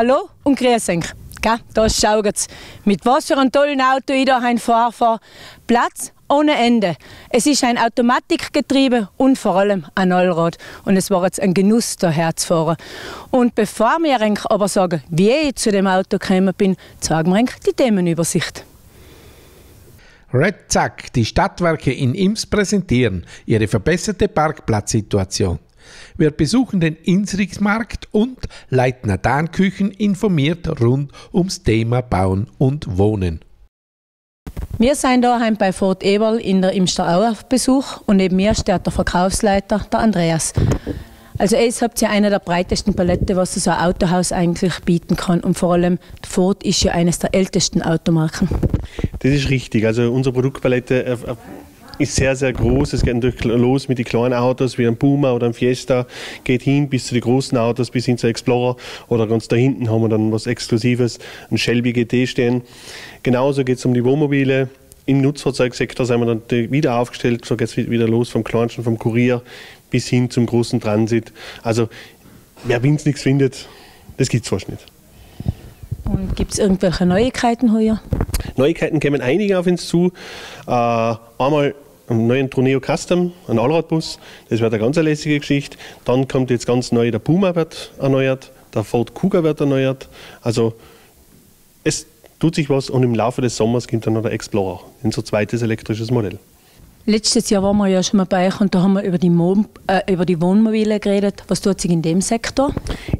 Hallo und grüß euch. Gell, da schaut's. Mit was für einem tollen Auto ich da fahre. Platz ohne Ende. Es ist ein Automatikgetriebe und vor allem ein Allrad. Und es war jetzt ein Genuss, daher zu fahren. Und bevor wir aber sagen, wie ich zu dem Auto gekommen bin, zeigen wir die Themenübersicht. Red Zack, die Stadtwerke in Ims präsentieren ihre verbesserte Parkplatzsituation. Wir besuchen den Insrichsmarkt und Leitner Dahnküchen informiert rund ums Thema Bauen und Wohnen. Wir sind daheim bei Fort Eberl in der Imsterau auf Besuch und neben mir steht der Verkaufsleiter, der Andreas. Also es habt ja eine der breitesten Palette, was so ein Autohaus eigentlich bieten kann. Und vor allem Ford ist ja eines der ältesten Automarken. Das ist richtig. Also unsere Produktpalette äh, äh, ist sehr, sehr groß. Es geht natürlich los mit den kleinen Autos wie ein Puma oder ein Fiesta, geht hin bis zu den großen Autos, bis hin zu Explorer oder ganz da hinten haben wir dann was Exklusives, ein Shelby GT stehen. Genauso geht es um die Wohnmobile. Im Nutzfahrzeugsektor sind wir dann wieder aufgestellt, so geht es wieder los vom kleinsten, vom Kurier bis hin zum großen Transit. Also wer uns nichts findet, das gibt es fast nicht. Und gibt es irgendwelche Neuigkeiten heuer? Neuigkeiten kommen einige auf uns zu. Äh, einmal einen neuen Troneo Custom, ein Allradbus, das wird eine ganz lässige Geschichte. Dann kommt jetzt ganz neu der Puma wird erneuert, der Ford Kuga wird erneuert. Also es tut sich was und im Laufe des Sommers kommt dann noch der Explorer, unser zweites elektrisches Modell. Letztes Jahr waren wir ja schon mal bei euch und da haben wir über die, Mo äh, über die Wohnmobile geredet. Was tut sich in dem Sektor?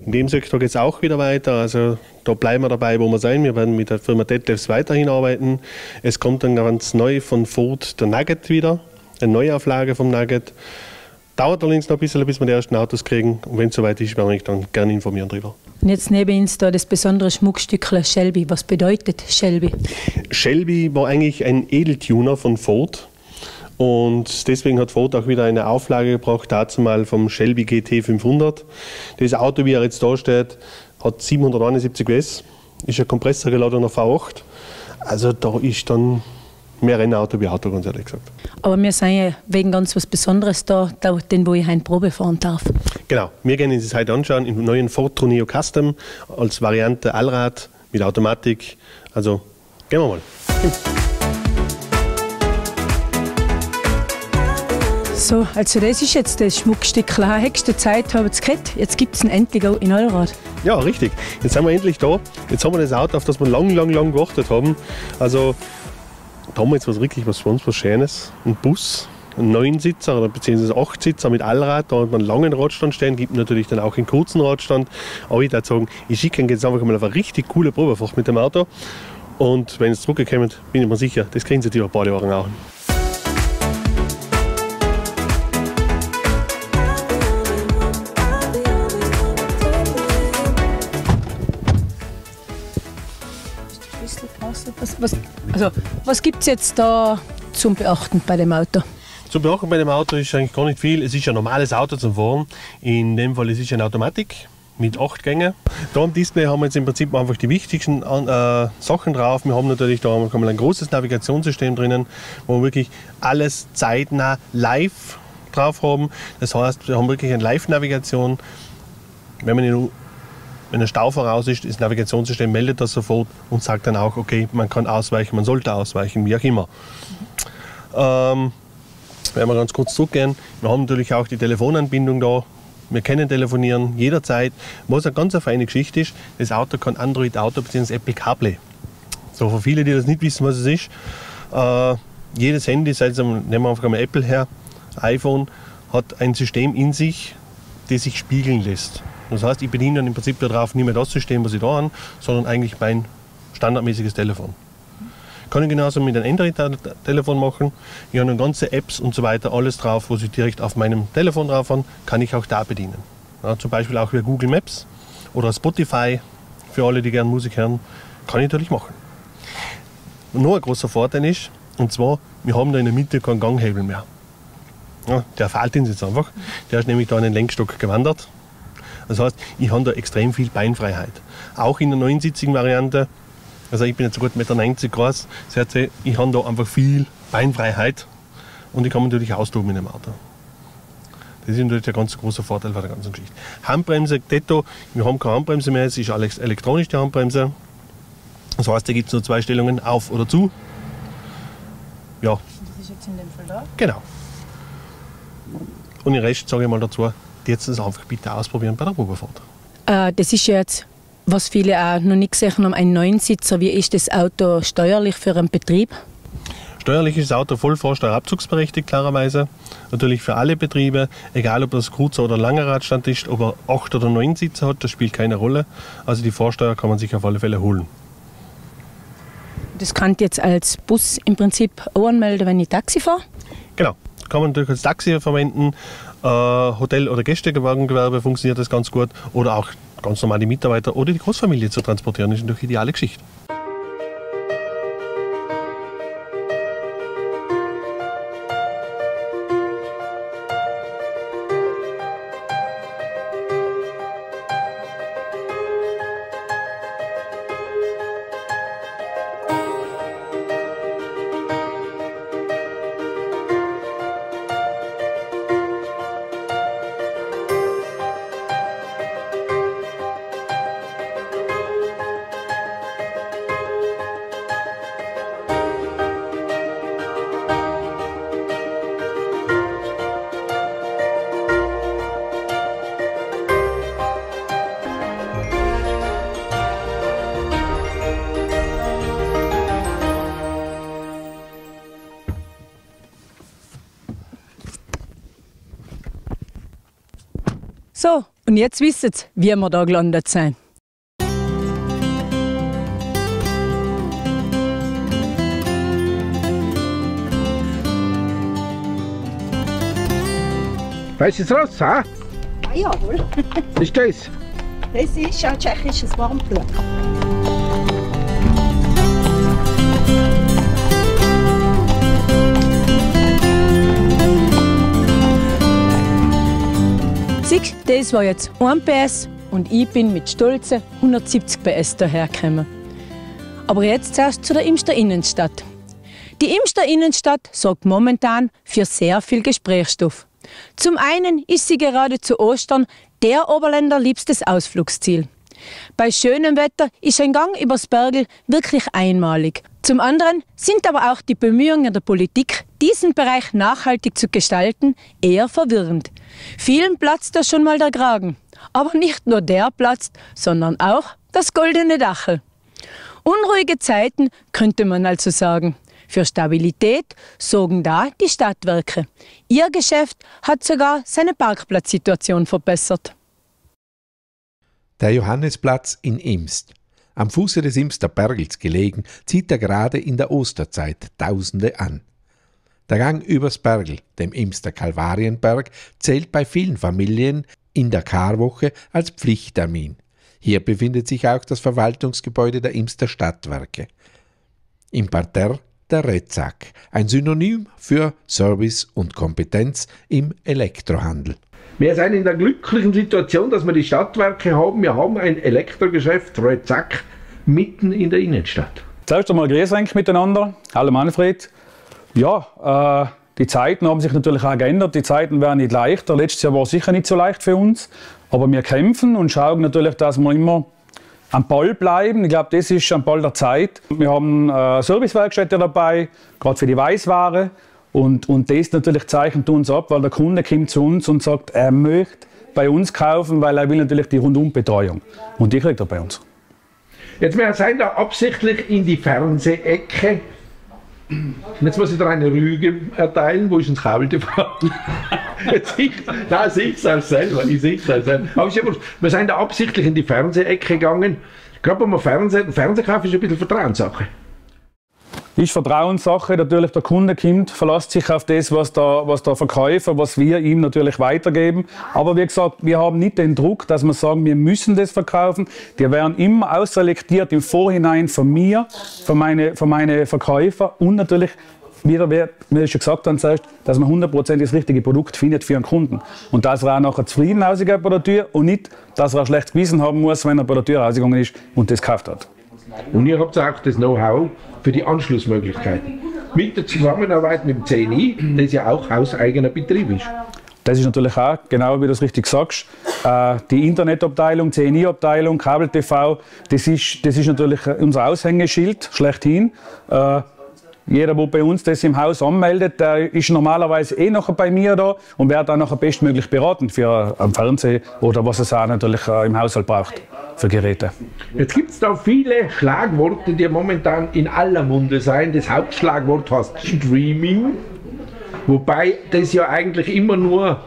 In dem Sektor geht es auch wieder weiter. Also da bleiben wir dabei, wo wir sein. Wir werden mit der Firma Detlefs weiterhin arbeiten. Es kommt dann ganz neu von Ford der Nugget wieder, eine Neuauflage vom Nugget. Dauert allerdings noch ein bisschen, bis wir die ersten Autos kriegen. Und wenn es soweit ist, werden wir euch dann gerne informieren darüber. Und jetzt neben uns da das besondere Schmuckstück Shelby. Was bedeutet Shelby? Shelby war eigentlich ein Edeltuner von Ford und deswegen hat Ford auch wieder eine Auflage gebracht, dazu mal vom Shelby GT 500. Das Auto, wie er jetzt da steht, hat 771 PS, ist ein kompressorgeladener V8. Also da ist dann mehr Rennauto wie Auto, ganz ehrlich gesagt. Aber wir sind ja wegen ganz was Besonderes da, den wo ich heute Probe fahren darf. Genau, wir gehen uns das heute anschauen im neuen Ford Tourneo Custom als Variante Allrad mit Automatik. Also gehen wir mal. So, also das ist jetzt das Schmuckstück. Höchste Zeit haben wir gehört. Jetzt gibt es ihn endlich auch in Allrad. Ja, richtig. Jetzt sind wir endlich da. Jetzt haben wir das Auto, auf das wir lang, lang, lang gewartet haben. Also da haben wir jetzt was wirklich was für uns was Schönes. Ein Bus, ein Neunsitzer oder beziehungsweise Achtsitzer mit Allrad. Da hat man einen langen Radstand stehen, gibt natürlich dann auch einen kurzen Radstand. Aber ich würde sagen, ich schicke ihn jetzt einfach mal auf eine richtig coole Probefahrt mit dem Auto. Und wenn es zurückkommt, bin ich mir sicher, das kriegen sie die ein paar Jahre auch. Also, was gibt es jetzt da zum Beachten bei dem Auto? Zum Beachten bei dem Auto ist eigentlich gar nicht viel. Es ist ein normales Auto zum Fahren. In dem Fall ist es eine Automatik mit acht Gängen. Da am Display haben wir jetzt im Prinzip einfach die wichtigsten äh, Sachen drauf. Wir haben natürlich da ein großes Navigationssystem drinnen, wo wir wirklich alles zeitnah live drauf haben. Das heißt, wir haben wirklich eine Live-Navigation. Wenn man in wenn ein Stau voraus ist, das Navigationssystem meldet das sofort und sagt dann auch, okay, man kann ausweichen, man sollte ausweichen, wie auch immer. Ähm, wenn wir ganz kurz zurückgehen, wir haben natürlich auch die Telefonanbindung da. Wir können telefonieren jederzeit. Was eine ganz feine Geschichte ist, das Auto kann Android Auto bzw. Apple CarPlay. So für viele, die das nicht wissen, was es ist. Äh, jedes Handy, sei es, nehmen wir einfach mal Apple her, iPhone, hat ein System in sich, das sich spiegeln lässt. Das heißt, ich bediene dann im Prinzip darauf nicht mehr das System, was ich da habe, sondern eigentlich mein standardmäßiges Telefon. Kann ich genauso mit einem Android-Telefon machen. Ich habe dann ganze Apps und so weiter, alles drauf, was ich direkt auf meinem Telefon drauf habe, kann ich auch da bedienen. Ja, zum Beispiel auch über Google Maps oder Spotify, für alle, die gerne Musik hören, kann ich natürlich machen. Und noch ein großer Vorteil ist, und zwar, wir haben da in der Mitte keinen Ganghebel mehr. Ja, der fehlt uns jetzt einfach. Der ist nämlich da in den Lenkstock gewandert das heißt, ich habe da extrem viel Beinfreiheit. Auch in der neunsitzigen Variante, also ich bin jetzt so gut 1,90 Meter groß, das heißt, ich habe da einfach viel Beinfreiheit und ich kann natürlich austoben in dem Auto. Das ist natürlich der ganz große Vorteil von der ganzen Geschichte. Handbremse, Detto, wir haben keine Handbremse mehr, es ist alles elektronisch die Handbremse. Das heißt, da gibt es nur zwei Stellungen, auf oder zu. Ja. Das ist jetzt in dem Fall da? Genau. Und den Rest sage ich mal dazu, jetzt das einfach bitte ausprobieren bei der Probefahrt. Äh, das ist jetzt, was viele auch noch nicht gesehen haben, ein Neunsitzer. Wie ist das Auto steuerlich für einen Betrieb? Steuerlich ist das Auto voll vorsteuerabzugsberechtigt, klarerweise. Natürlich für alle Betriebe, egal ob das kurzer oder langer Radstand ist, ob er 8 oder 9 Sitze hat, das spielt keine Rolle. Also die Vorsteuer kann man sich auf alle Fälle holen. Das kann ich jetzt als Bus im Prinzip auch anmelden, wenn ich Taxi fahre? Genau, kann man natürlich als Taxi verwenden. Äh, Hotel- oder Gästewagengewerbe funktioniert das ganz gut. Oder auch ganz normal die Mitarbeiter oder die Großfamilie zu transportieren, ist natürlich eine ideale Geschichte. Und jetzt wisst ihr, wie wir da gelandet sind. Was ist raus, ha? Ah, jawohl. Was ist das? Das ist ein tschechisches Warmblut. Das war jetzt 1 PS und ich bin mit stolzen 170 PS dahergekommen. Aber jetzt zuerst zu der Imster Innenstadt. Die Imster Innenstadt sorgt momentan für sehr viel Gesprächsstoff. Zum einen ist sie gerade zu Ostern der Oberländer liebstes Ausflugsziel. Bei schönem Wetter ist ein Gang übers Bergel wirklich einmalig. Zum anderen sind aber auch die Bemühungen der Politik, diesen Bereich nachhaltig zu gestalten, eher verwirrend. Vielen platzt da schon mal der Kragen. Aber nicht nur der platzt, sondern auch das goldene Dachel. Unruhige Zeiten könnte man also sagen. Für Stabilität sorgen da die Stadtwerke. Ihr Geschäft hat sogar seine Parkplatzsituation verbessert. Der Johannesplatz in Imst. Am Fuße des Imster Bergels gelegen, zieht er gerade in der Osterzeit Tausende an. Der Gang übers Bergel, dem Imster Kalvarienberg, zählt bei vielen Familien in der Karwoche als Pflichttermin. Hier befindet sich auch das Verwaltungsgebäude der Imster Stadtwerke. Im Parterre der Rezack, ein Synonym für Service und Kompetenz im Elektrohandel. Wir sind in der glücklichen Situation, dass wir die Stadtwerke haben. Wir haben ein Elektrogeschäft, Rezack, mitten in der Innenstadt. Zuerst einmal grüß euch miteinander. Hallo Manfred. Ja, äh, die Zeiten haben sich natürlich auch geändert. Die Zeiten werden nicht leichter. Letztes Jahr war es sicher nicht so leicht für uns. Aber wir kämpfen und schauen natürlich, dass wir immer am Ball bleiben. Ich glaube, das ist am Ball der Zeit. Wir haben äh, Servicewerkstätte dabei, gerade für die Weißware. Und, und das natürlich zeichnet uns ab, weil der Kunde kommt zu uns und sagt, er möchte bei uns kaufen, weil er will natürlich die Rundumbetreuung. Und die kriegt er bei uns. Jetzt wir sind da absichtlich in die Fernsehecke. Jetzt muss ich da eine Rüge erteilen, wo ist ein Kabel Jetzt ich, nein, sehe ich es selber, ich sehe es selber. Aber ist ja wurscht. wir sind da absichtlich in die Fernsehecke gegangen. Gerade wenn man Fernsehen, Fernsehkauf ist ein bisschen Vertrauenssache ist Vertrauenssache. Natürlich, der Kunde kommt, verlässt sich auf das, was der, was der Verkäufer, was wir ihm natürlich weitergeben. Aber wie gesagt, wir haben nicht den Druck, dass wir sagen, wir müssen das verkaufen. Die werden immer ausselektiert im Vorhinein von mir, von meinen von meine Verkäufer und natürlich wieder, wie wir schon gesagt haben, dass man hundertprozentig das richtige Produkt findet für einen Kunden. Und dass er auch nachher zufrieden rausgeht bei der Tür und nicht, dass er ein schlechtes Gewissen haben muss, wenn er bei der Tür rausgegangen ist und das gekauft hat. Und ihr habt auch das Know-how für die Anschlussmöglichkeiten. Mit der Zusammenarbeit mit dem CNI, das ja auch hauseigener Betrieb ist. Das ist natürlich auch, genau wie du es richtig sagst, äh, die Internetabteilung, CNI-Abteilung, Kabel-TV, das ist, das ist natürlich unser Aushängeschild schlechthin. Äh, jeder, der bei uns das im Haus anmeldet, der ist normalerweise eh noch bei mir da und wird dann nachher bestmöglich beraten für einen Fernseher oder was es auch natürlich äh, im Haushalt braucht für Geräte. Jetzt gibt es da viele Schlagworte, die momentan in aller Munde sein. Das Hauptschlagwort heißt Streaming, wobei das ja eigentlich immer nur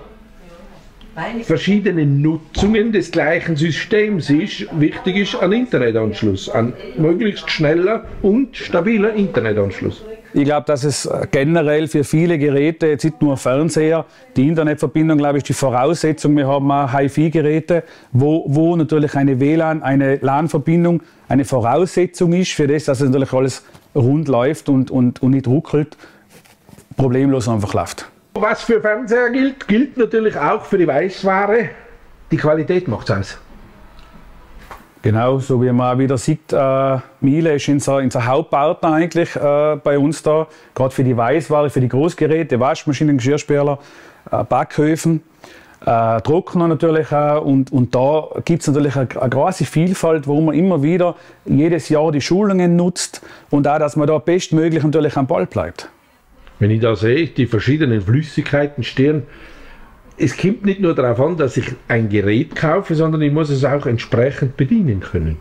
verschiedene Nutzungen des gleichen Systems ist. Wichtig ist ein Internetanschluss, ein möglichst schneller und stabiler Internetanschluss. Ich glaube, dass es generell für viele Geräte, jetzt nicht nur Fernseher, die Internetverbindung, glaube ich, die Voraussetzung. Wir haben auch HiFi-Geräte, wo, wo natürlich eine WLAN, eine LAN-Verbindung eine Voraussetzung ist für das, dass es natürlich alles rund läuft und, und, und nicht ruckelt, problemlos einfach läuft. Was für Fernseher gilt, gilt natürlich auch für die Weißware. Die Qualität macht es aus. Genau, so wie man auch wieder sieht, äh, Miele ist unser, unser Hauptpartner eigentlich äh, bei uns da, gerade für die Weißware, für die Großgeräte, Waschmaschinen, Geschirrspüler, äh, Backhöfen, äh, Trockner natürlich auch. Und, und da gibt es natürlich eine, eine große Vielfalt, wo man immer wieder jedes Jahr die Schulungen nutzt und auch, dass man da bestmöglich natürlich am Ball bleibt. Wenn ich da sehe, die verschiedenen Flüssigkeiten stehen, es kommt nicht nur darauf an, dass ich ein Gerät kaufe, sondern ich muss es auch entsprechend bedienen können.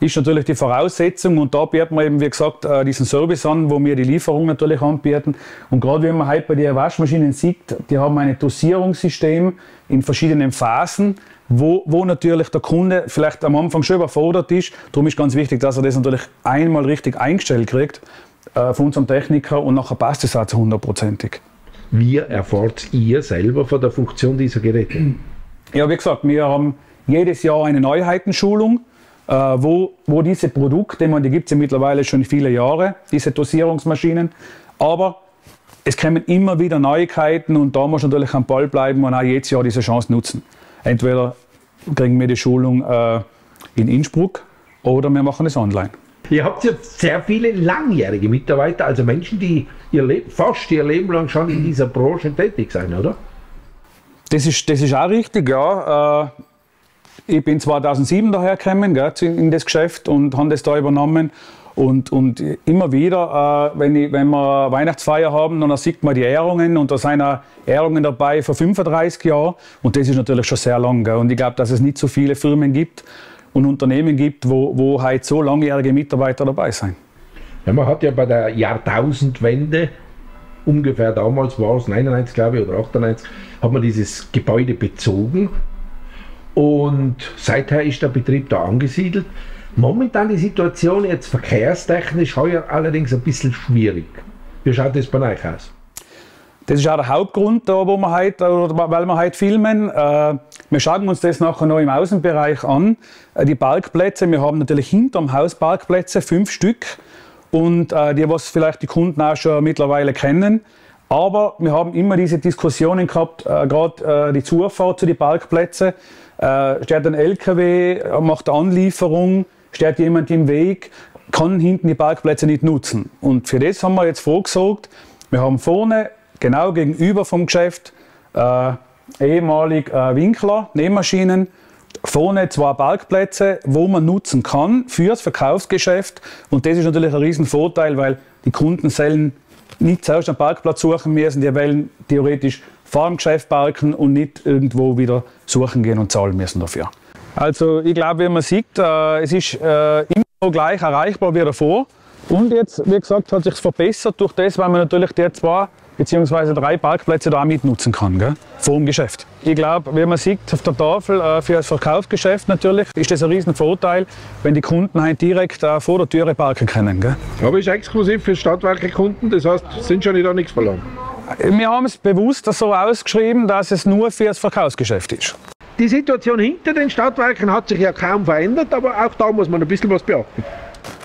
Ist natürlich die Voraussetzung und da bietet man eben, wie gesagt, äh, diesen Service an, wo wir die Lieferung natürlich anbieten. Und gerade wenn man heute bei den Waschmaschinen sieht, die haben ein Dosierungssystem in verschiedenen Phasen, wo, wo natürlich der Kunde vielleicht am Anfang schon überfordert ist. Darum ist ganz wichtig, dass er das natürlich einmal richtig eingestellt kriegt äh, von unserem Techniker und nachher passt es auch zu hundertprozentig. Wie erfahrt ihr selber von der Funktion dieser Geräte? Ja, wie gesagt, wir haben jedes Jahr eine Neuheitenschulung, äh, wo, wo diese Produkte, man, die gibt es ja mittlerweile schon viele Jahre, diese Dosierungsmaschinen, aber es kommen immer wieder Neuigkeiten und da muss natürlich am Ball bleiben und auch jedes Jahr diese Chance nutzen. Entweder kriegen wir die Schulung äh, in Innsbruck oder wir machen es online. Ihr habt ja sehr viele langjährige Mitarbeiter, also Menschen, die ihr Leben, fast ihr Leben lang schon in dieser Branche tätig sind, oder? Das ist, das ist auch richtig, ja. Äh, ich bin 2007 daher gekommen gell, in das Geschäft und habe das da übernommen. Und, und immer wieder, äh, wenn, ich, wenn wir Weihnachtsfeier haben, dann sieht man die Ehrungen und da sind auch Ehrungen dabei vor 35 Jahren. Und das ist natürlich schon sehr lang. Gell. Und ich glaube, dass es nicht so viele Firmen gibt, und Unternehmen gibt, wo, wo halt so langjährige Mitarbeiter dabei sind. Ja, man hat ja bei der Jahrtausendwende, ungefähr damals war es, 99 glaube ich oder 98, hat man dieses Gebäude bezogen und seither ist der Betrieb da angesiedelt. Momentan die Situation jetzt verkehrstechnisch heuer allerdings ein bisschen schwierig. Wie schaut das bei euch aus? Das ist auch der Hauptgrund, wo wir heute, weil wir heute filmen. Äh, wir schauen uns das nachher noch im Außenbereich an. Äh, die Parkplätze, wir haben natürlich hinterm Haus Parkplätze, fünf Stück. Und äh, die, was vielleicht die Kunden auch schon mittlerweile kennen. Aber wir haben immer diese Diskussionen gehabt, gerade die Zufahrt zu den Parkplätzen. Steht ein LKW, macht eine Anlieferung, steht jemand im Weg, kann hinten die Parkplätze nicht nutzen. Und für das haben wir jetzt vorgesorgt. Wir haben vorne genau gegenüber vom Geschäft, äh, ehemalig äh, Winkler, Nähmaschinen, vorne zwei Parkplätze, wo man nutzen kann fürs Verkaufsgeschäft. Und das ist natürlich ein riesen Vorteil, weil die Kunden sollen nicht zuerst einen Parkplatz suchen müssen, die wollen theoretisch vor dem Geschäft parken und nicht irgendwo wieder suchen gehen und zahlen müssen dafür. Also ich glaube, wie man sieht, äh, es ist äh, immer gleich erreichbar wie davor. Und jetzt, wie gesagt, hat sich verbessert durch das, weil man natürlich die zwei beziehungsweise drei Parkplätze da mitnutzen kann, gell? vor dem Geschäft. Ich glaube, wie man sieht auf der Tafel, äh, für das Verkaufsgeschäft natürlich, ist das ein riesen Vorteil, wenn die Kunden halt direkt äh, vor der Türe parken können. Gell? Aber ist exklusiv für Stadtwerke-Kunden, das heißt, sind schon nicht da nichts verloren? Wir haben es bewusst so ausgeschrieben, dass es nur für das Verkaufsgeschäft ist. Die Situation hinter den Stadtwerken hat sich ja kaum verändert, aber auch da muss man ein bisschen was beachten.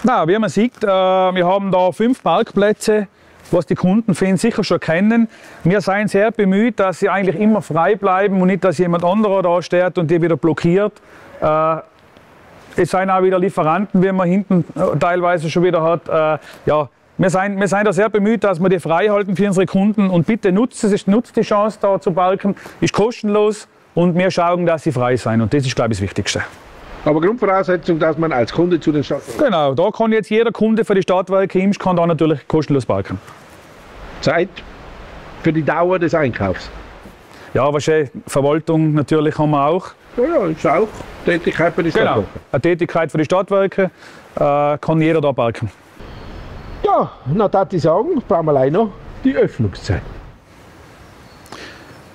Na, wie man sieht, äh, wir haben da fünf Parkplätze was die Kunden für ihn sicher schon kennen. Wir sind sehr bemüht, dass sie eigentlich immer frei bleiben und nicht, dass jemand anderer da steht und die wieder blockiert. Äh, es sind auch wieder Lieferanten, wie man hinten äh, teilweise schon wieder hat. Äh, ja, Wir sind, wir sind da sehr bemüht, dass wir die frei halten für unsere Kunden. Und bitte nutzt, es, nutzt die Chance, da zu balken. Ist kostenlos und wir schauen, dass sie frei sein. Und das ist, glaube ich, das Wichtigste. Aber Grundvoraussetzung, dass man als Kunde zu den Stadtwerken Genau, da kann jetzt jeder Kunde für die Stadtwerke Imsch kann da natürlich kostenlos balken. Zeit für die Dauer des Einkaufs. Ja, wahrscheinlich Verwaltung natürlich haben wir auch. Ja, ja, ist auch Tätigkeit für die Genau, Stadtwerke. eine Tätigkeit für die Stadtwerke äh, kann jeder da balken. Ja, na, da ich sagen, brauchen wir allein noch die Öffnungszeit.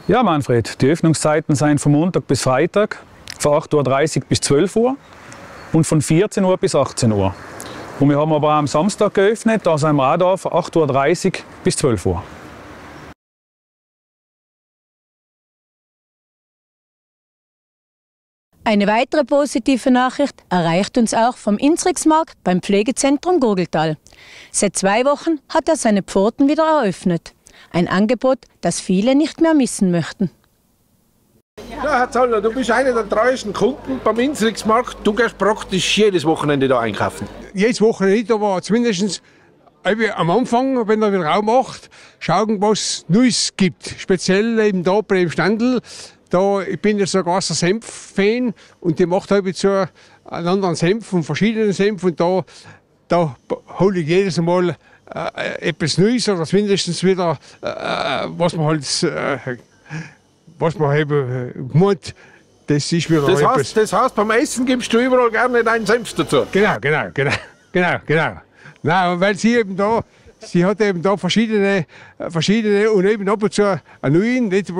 Ja, Manfred, die Öffnungszeiten sind von Montag bis Freitag von 8.30 Uhr bis 12 Uhr und von 14 Uhr bis 18 Uhr. Und wir haben aber auch am Samstag geöffnet, da sind wir auch da von 8.30 Uhr bis 12 Uhr. Eine weitere positive Nachricht erreicht uns auch vom Innsrichsmarkt beim Pflegezentrum Gurgeltal. Seit zwei Wochen hat er seine Pforten wieder eröffnet. Ein Angebot, das viele nicht mehr missen möchten. Ja, Herr Zollner, du bist einer der treuesten Kunden beim Innsrichsmarkt. Du gehst praktisch jedes Wochenende da einkaufen. jedes Wochenende nicht, aber zumindest am Anfang, wenn er wieder Raum macht, schauen, was es Neues gibt. Speziell eben da bei dem Standel. Da, ich bin ja so ein großer Senf-Fan und die macht halt so einen anderen Senf und verschiedene Senf und da, da hole ich jedes Mal äh, etwas Neues oder zumindest wieder, äh, was man halt, äh, was man eben äh, meint, das ist wieder Das heißt, das heißt, beim Essen gibst du überall gerne deinen Senf dazu. Genau, genau, genau, genau, genau. Nein, weil sie eben da, sie hat eben da verschiedene, äh, verschiedene und eben ab und zu eine neue. Nicht, wo-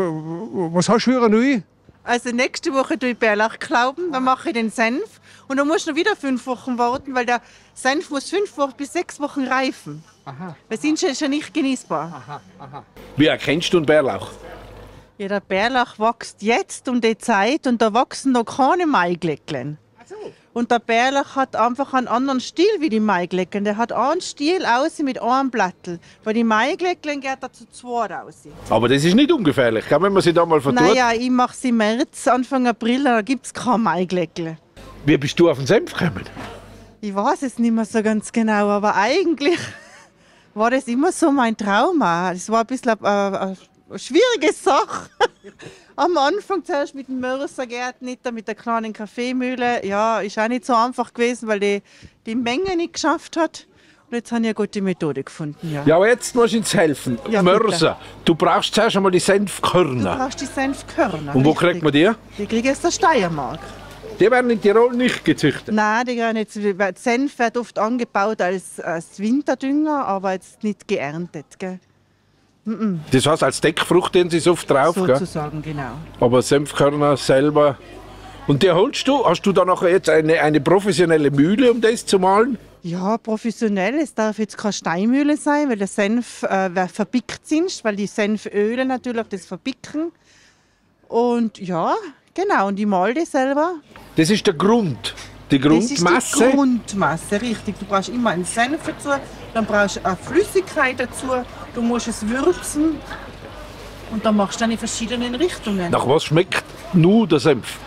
wo- was hast du für eine neue? Also nächste Woche tue ich Bärlach glauben, dann mache ich den Senf und dann musst du noch wieder fünf Wochen warten, weil der Senf muss fünf Wochen bis sechs Wochen reifen. Weil sonst ist er nicht genießbar. Wie erkennst du einen Bärlauch? Ja, der Bärlach wächst jetzt um die Zeit und da wachsen noch keine Maiglecklen. Und der Bärlach hat einfach einen anderen Stil wie die Maiglecklen. Der hat einen Stil aus mit einem Blattel. Bei den Maiglecklen geht er zu zwei aus. Aber das ist nicht ungefährlich, wenn man sich da mal vertut. Naja, ich mache es im März, Anfang April, da gibt es keine Maiglecklen. Wie bist du auf den Senf gekommen? Ich weiß es nicht mehr so ganz genau, aber eigentlich war das immer so mein Trauma. Es war ein bisschen eine, eine, eine schwierige Sache. Am Anfang zuerst mit dem Mörsergärten, nicht mit der kleinen Kaffeemühle. Ja, ist auch nicht so einfach gewesen, weil die die Menge nicht geschafft hat. Und jetzt habe ich eine gute Methode gefunden. Ja. Ja, aber jetzt musst du uns helfen. Ja, Mörser. Du brauchst zuerst einmal die Du Senfkörner. brauchst die Senfkörner. Und wo richtig. kriegt man die? Die kriege ich aus der Steiermark. Die werden in Tirol nicht gezüchtet. Nein, die gehen jetzt, Senf wird oft angebaut als, als Winterdünger, aber jetzt nicht geerntet. Gell? Das heißt, als Deckfrucht den sie es oft drauf. Gell? Sozusagen, genau. Aber Senfkörner selber. Und die holst du? Hast du da nachher jetzt eine, eine professionelle Mühle, um das zu malen? Ja, professionell. Es darf jetzt keine Steinmühle sein, weil der Senf äh, verbickt sind, weil die Senföle natürlich das verbicken. Und ja, genau. Und ich male die selber. Das ist der Grund. Die Das ist Grundmasse. die Grundmasse, richtig. Du brauchst immer einen Senf dazu, dann brauchst du eine Flüssigkeit dazu, du musst es würzen und dann machst du dann in verschiedenen Richtungen. Nach was schmeckt nur der Senf?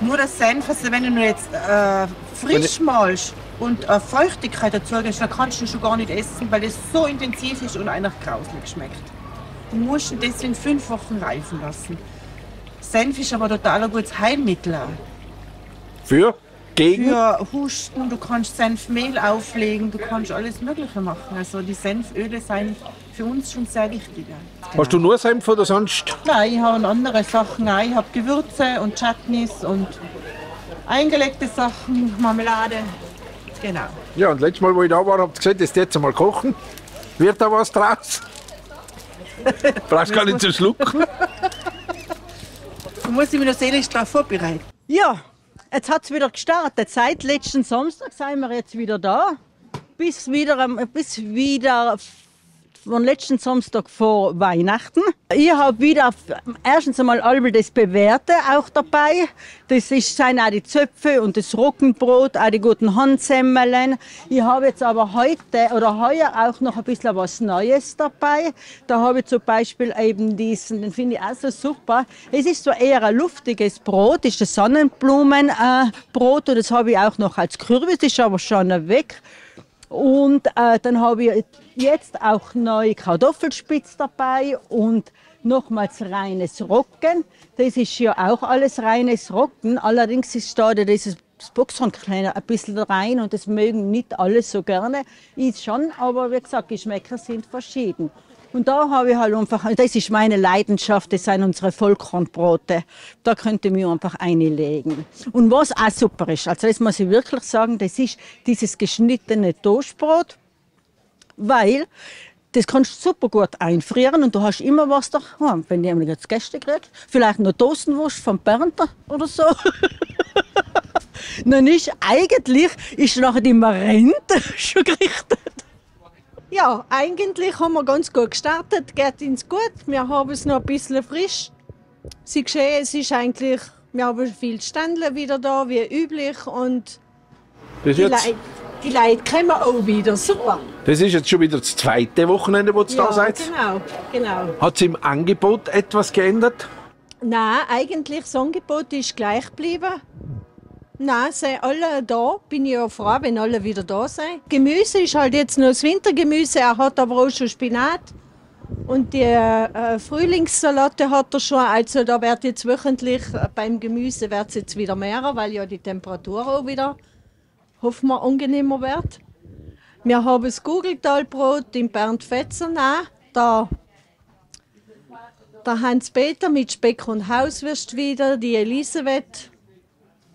Nur der Senf, also wenn du nur jetzt äh, frisch malst und äh, Feuchtigkeit dazu gibst, dann kannst du ihn schon gar nicht essen, weil es so intensiv ist und einfach grauslich schmeckt. Du musst ihn deswegen fünf Wochen reifen lassen. Senf ist aber total ein gutes Heilmittel. auch. Für? Gegen? Für Husten, du kannst Senfmehl auflegen, du kannst alles Mögliche machen. Also die Senföle sind für uns schon sehr wichtig. ja. Hast du nur Senf oder sonst? Nein, ich habe andere Sachen auch. Ich habe Gewürze und Chutneys und eingelegte Sachen, Marmelade. Genau. Ja, und letztes Mal, wo ich da war, habt ihr gesagt, das jetzt einmal kochen. Wird da was draus? Brauchst gar nicht zu schlucken. Da muss ich mich noch seelisch darauf vorbereiten. Ja, jetzt hat es wieder gestartet. Seit letzten Samstag sind wir jetzt wieder da. Bis wieder, bis wieder von letzten Samstag vor Weihnachten. Ich habe wieder erstens einmal all das Bewährte auch dabei. Das ist, sind auch die Zöpfe und das Roggenbrot, auch die guten Handsemmeln. Ich habe jetzt aber heute oder heuer auch noch ein bisschen was Neues dabei. Da habe ich zum Beispiel eben diesen, den finde ich auch so super. Es ist so eher ein luftiges Brot, ist das Sonnenblumenbrot äh, und das habe ich auch noch als Kürbis, ist aber schon weg. Und äh, dann habe ich jetzt auch neue Kartoffelspitz dabei und nochmals reines Rocken. Das ist ja auch alles reines Rocken. Allerdings ist da dieses Boxhornkleiner ein bisschen rein und das mögen nicht alle so gerne. Ich schon, aber wie gesagt, Geschmäcker sind verschieden. Und da habe ich halt einfach, das ist meine Leidenschaft, das sind unsere Vollkornbrote. Da könnte ich mir einfach einlegen. Und was auch super ist, also das muss ich wirklich sagen, das ist dieses geschnittene Toastbrot, weil das kannst du super gut einfrieren und du hast immer was daheim. Wenn jemand jetzt Gäste kriegt, vielleicht noch Dosenwurst vom Bernter oder so. Dann ist eigentlich ist nachher die Marente schon gerichtet. Ja, eigentlich haben wir ganz gut gestartet, geht uns gut. Wir haben es noch ein bisschen frisch. Sie sehen, es ist eigentlich, wir haben viel Ständle wieder da, wie üblich. Und Das die jetzt, Leute, die Leute kommen auch wieder. Super. das ist jetzt schon wieder das zweite Wochenende, wo ihr da seid. genau, genau. Hat es im Angebot etwas geändert? Nein, eigentlich das Angebot ist gleich geblieben. Nein, sind alle da. Bin ich ja froh, wenn alle wieder da sind. Gemüse ist halt jetzt nur das Wintergemüse. Er hat aber auch schon Spinat. Und die äh, Frühlingssalate hat er schon. Also da wird jetzt wöchentlich äh, beim Gemüse wird's jetzt wieder mehr, weil ja die Temperatur auch wieder, hoffen wir, angenehmer wird. Wir haben das Gugeltalbrot in Bernd Fetzer Da der Hans-Peter mit Speck und Hauswürst wieder, die Elisabeth,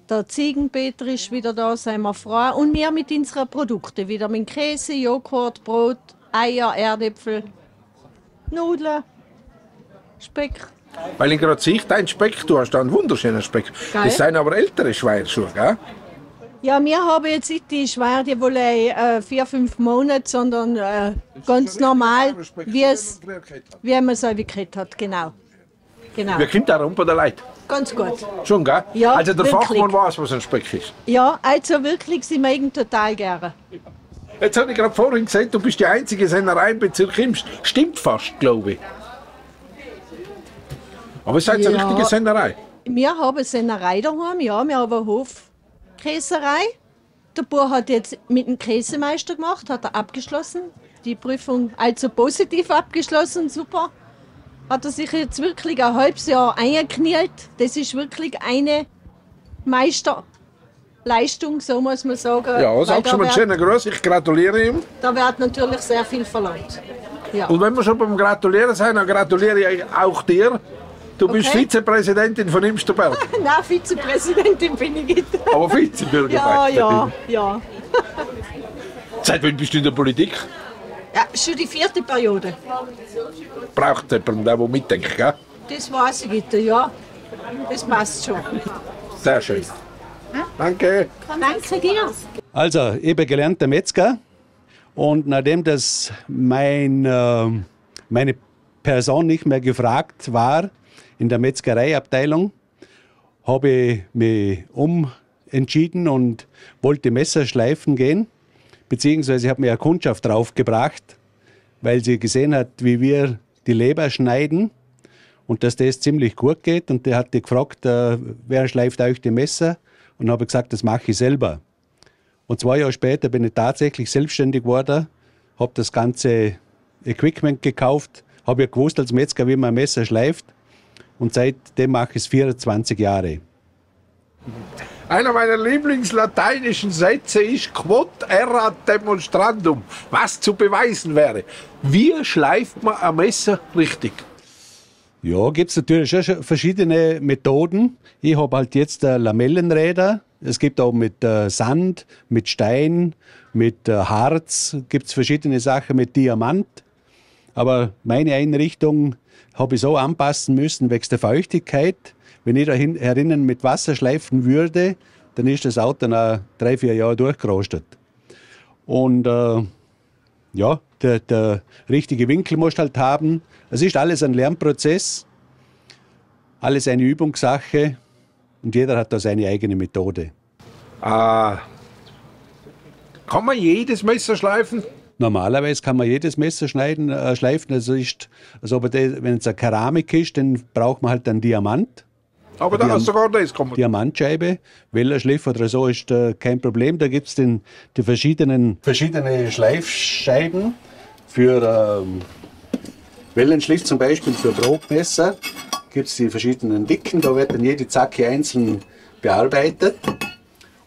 der Ziegenpeter ist wieder da, sind wir froh. Und wir mit unseren Produkten wieder mit Käse, Joghurt, Brot, Eier, Erdäpfel, Nudeln, Speck. Weil ich gerade sehe, dein Speck, du hast da einen wunderschönen Speck. Geil. Das sind aber ältere Schweinschuhe, gell? Ja, wir haben jetzt nicht die Schwer, die wohl äh, vier, fünf Monate, sondern äh, ganz normal, wie, es, wie man es auch gekriegt hat. Genau. Genau. Wie kommt der rum bei der Leute? Ganz gut. Schon, gell? Ja, also der wirklich. Fachmann weiß, was ein Speck ist. Ja, also wirklich, sie mögen total gerne. Jetzt habe ich gerade vorhin gesagt, du bist die einzige Sennerei im Bezirk Imst. Stimmt fast, glaube ich. Aber es ist eine Ja. richtige Sennerei. Wir haben eine Sennerei daheim, ja, wir haben eine Hofkäserei. Der Bub hat jetzt mit dem Käsemeister gemacht, hat er abgeschlossen. Die Prüfung also positiv abgeschlossen, super. Hat er sich jetzt wirklich ein halbes Jahr eingeknielt. Das ist wirklich eine Meisterleistung, so muss man sagen. Ja, sag schon mal einen schönen Gruß, ich gratuliere ihm. da wird natürlich sehr viel verlangt. Ja. Und wenn wir schon beim Gratulieren sind, dann gratuliere ich auch dir. Du bist Okay. Vizepräsidentin von Imsterberg. Nein, Vizepräsidentin bin ich nicht. Aber Ja, Vizebürgermeisterin. ja, ja. Seit wann bist du in der Politik? Ja, schon die vierte Periode. Braucht jemand, der mitdenkt, gell? Das weiß ich nicht, ja. Das passt schon. Sehr schön. Danke. Danke dir. Also, ich bin gelernter Metzger und nachdem das mein, äh, meine Person nicht mehr gefragt war in der Metzgereiabteilung, habe ich mich umentschieden und wollte Messer schleifen gehen, beziehungsweise habe mir eine Kundschaft draufgebracht, weil sie gesehen hat, wie wir die Leber schneiden und dass das ziemlich gut geht. Und der hat die gefragt, äh, wer schleift euch die Messer? Und habe gesagt, das mache ich selber. Und zwei Jahre später bin ich tatsächlich selbstständig geworden, habe das ganze Equipment gekauft, habe ja gewusst als Metzger, wie man ein Messer schleift. Und seitdem mache ich es 24 Jahre. Einer meiner Lieblingslateinischen Sätze ist Quod erat demonstrandum, was zu beweisen wäre. Wie schleift man ein Messer richtig? Ja, gibt es natürlich schon verschiedene Methoden. Ich habe halt jetzt äh, Lamellenräder. Es gibt auch mit äh, Sand, mit Stein, mit äh, Harz, gibt es verschiedene Sachen mit Diamant. Aber meine Einrichtung habe ich so anpassen müssen wegen der Feuchtigkeit. Wenn ich da herinnen mit Wasser schleifen würde, dann ist das Auto nach drei, vier Jahren durchgerostet. Und äh, ja, der, der richtige Winkel musst halt haben. Es ist alles ein Lernprozess, alles eine Übungssache und jeder hat da seine eigene Methode. Ah, kann man jedes Messer schleifen? Normalerweise kann man jedes Messer schneiden, äh, schleifen. Also ist, also wenn es eine Keramik ist, dann braucht man halt einen Diamant. Aber da, sogar das kann man. Diamantscheibe, Wellerschliff oder so ist äh, kein Problem. Da gibt es die verschiedenen verschiedene Schleifscheiben für ähm, Wellenschliff zum Beispiel für Brotmesser. Gibt es die verschiedenen Dicken, da wird dann jede Zacke einzeln bearbeitet.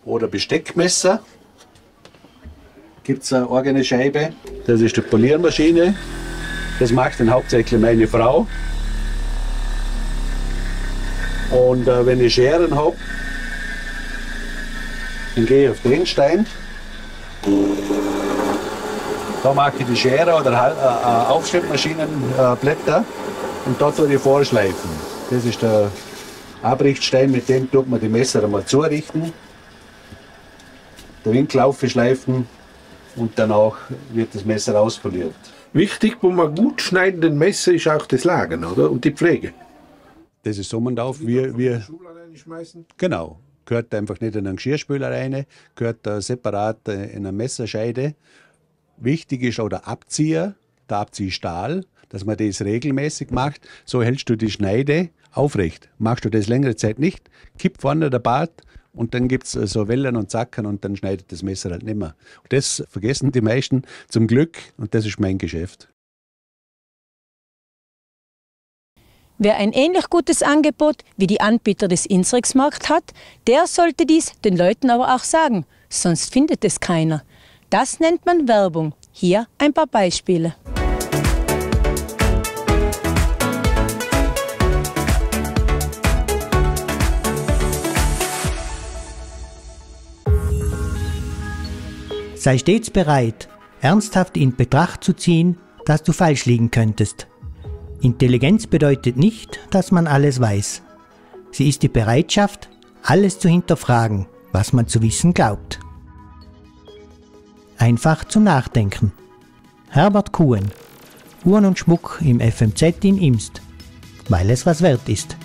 Oder Besteckmesser. Gibt es eine eigene Scheibe. Das ist die Poliermaschine. Das macht dann hauptsächlich meine Frau. Und äh, wenn ich Scheren habe, dann gehe ich auf den Stein. Da mache ich die Schere oder äh, äh, Aufschnittmaschinenblätter und da tue ich vorschleifen. Das ist der Abrichtstein, mit dem tut man die Messer einmal zurichten, den Winkel aufschleifen und danach wird das Messer auspoliert. Wichtig, wo man gut schneidenden Messer ist auch das Lagern, oder? Und die Pflege. Das ist so und auf. Wir, wir, Genau. Gehört einfach nicht in einen Geschirrspüler rein, gehört äh, separat äh, in eine Messerscheide. Wichtig ist auch der Abzieher, der Abziehstahl, dass man das regelmäßig macht. So hältst du die Schneide aufrecht. Machst du das längere Zeit nicht, kippt vorne der Bart und dann gibt es so Wellen und Zackern und dann schneidet das Messer halt nicht mehr. Und das vergessen die meisten zum Glück und das ist mein Geschäft. Wer ein ähnlich gutes Angebot wie die Anbieter des Insrix-Markt hat, der sollte dies den Leuten aber auch sagen, sonst findet es keiner. Das nennt man Werbung. Hier ein paar Beispiele. Sei stets bereit, ernsthaft in Betracht zu ziehen, dass du falsch liegen könntest. Intelligenz bedeutet nicht, dass man alles weiß. Sie ist die Bereitschaft, alles zu hinterfragen, was man zu wissen glaubt. Einfach zum Nachdenken. Herbert Kuhn. Uhren und Schmuck im FMZ in Imst. Weil es was wert ist.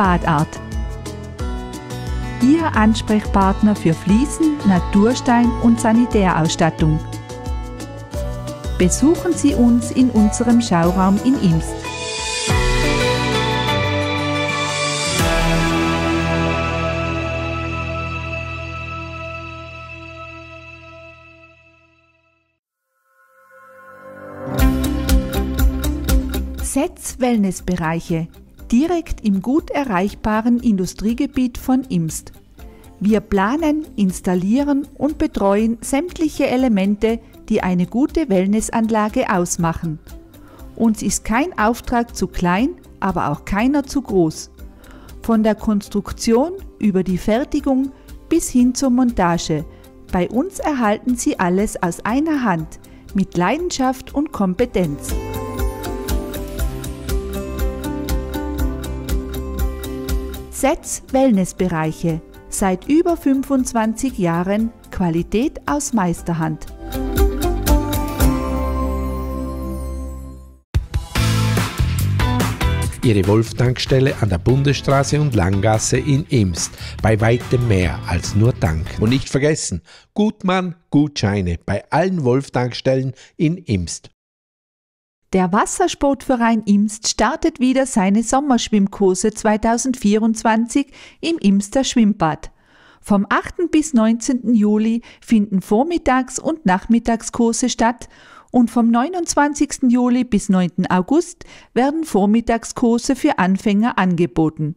Badart. Ihr Ansprechpartner für Fliesen, Naturstein und Sanitärausstattung. Besuchen Sie uns in unserem Schauraum in Imst. Setz Wellnessbereiche direkt im gut erreichbaren Industriegebiet von Imst. Wir planen, installieren und betreuen sämtliche Elemente, die eine gute Wellnessanlage ausmachen. Uns ist kein Auftrag zu klein, aber auch keiner zu groß. Von der Konstruktion über die Fertigung bis hin zur Montage. Bei uns erhalten Sie alles aus einer Hand mit Leidenschaft und Kompetenz. Setz Wellnessbereiche. Seit über 25 Jahren Qualität aus Meisterhand. Ihre Wolf-Tankstelle an der Bundesstraße und Langgasse in Imst. Bei weitem mehr als nur tanken. Und nicht vergessen, Gutmann, Gutscheine bei allen Wolf-Tankstellen in Imst. Der Wassersportverein Imst startet wieder seine Sommerschwimmkurse 2024 im Imster Schwimmbad. Vom 8. bis 19. Juli finden Vormittags- und Nachmittagskurse statt und vom 29. Juli bis 9. August werden Vormittagskurse für Anfänger angeboten.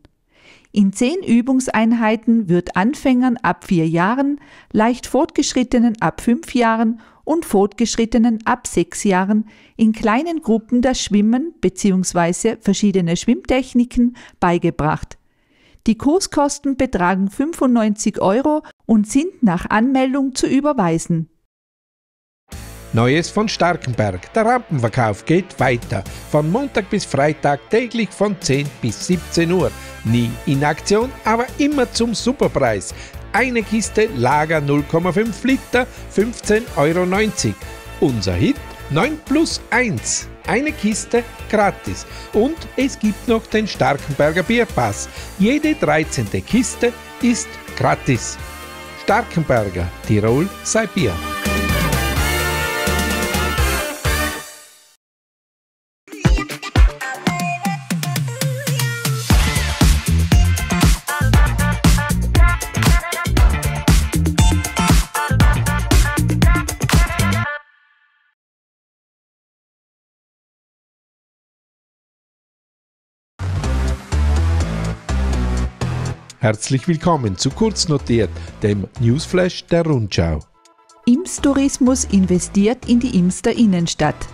In zehn Übungseinheiten wird Anfängern ab vier Jahren, leicht Fortgeschrittenen ab fünf Jahren und Fortgeschrittenen ab sechs Jahren in kleinen Gruppen das Schwimmen bzw. verschiedene Schwimmtechniken beigebracht. Die Kurskosten betragen 95 Euro und sind nach Anmeldung zu überweisen. Neues von Starkenberg. Der Rampenverkauf geht weiter. Von Montag bis Freitag täglich von 10 bis 17 Uhr. Nie in Aktion, aber immer zum Superpreis. Eine Kiste Lager 0,5 Liter, 15,90 Euro. Unser Hit 9 plus 1. eine Kiste gratis. Und es gibt noch den Starkenberger Bierpass. Jede 13. Kiste ist gratis. Starkenberger, Tirol sei Bier. Herzlich willkommen zu Kurz notiert, dem Newsflash der Rundschau. Imstourismus investiert in die Imster Innenstadt.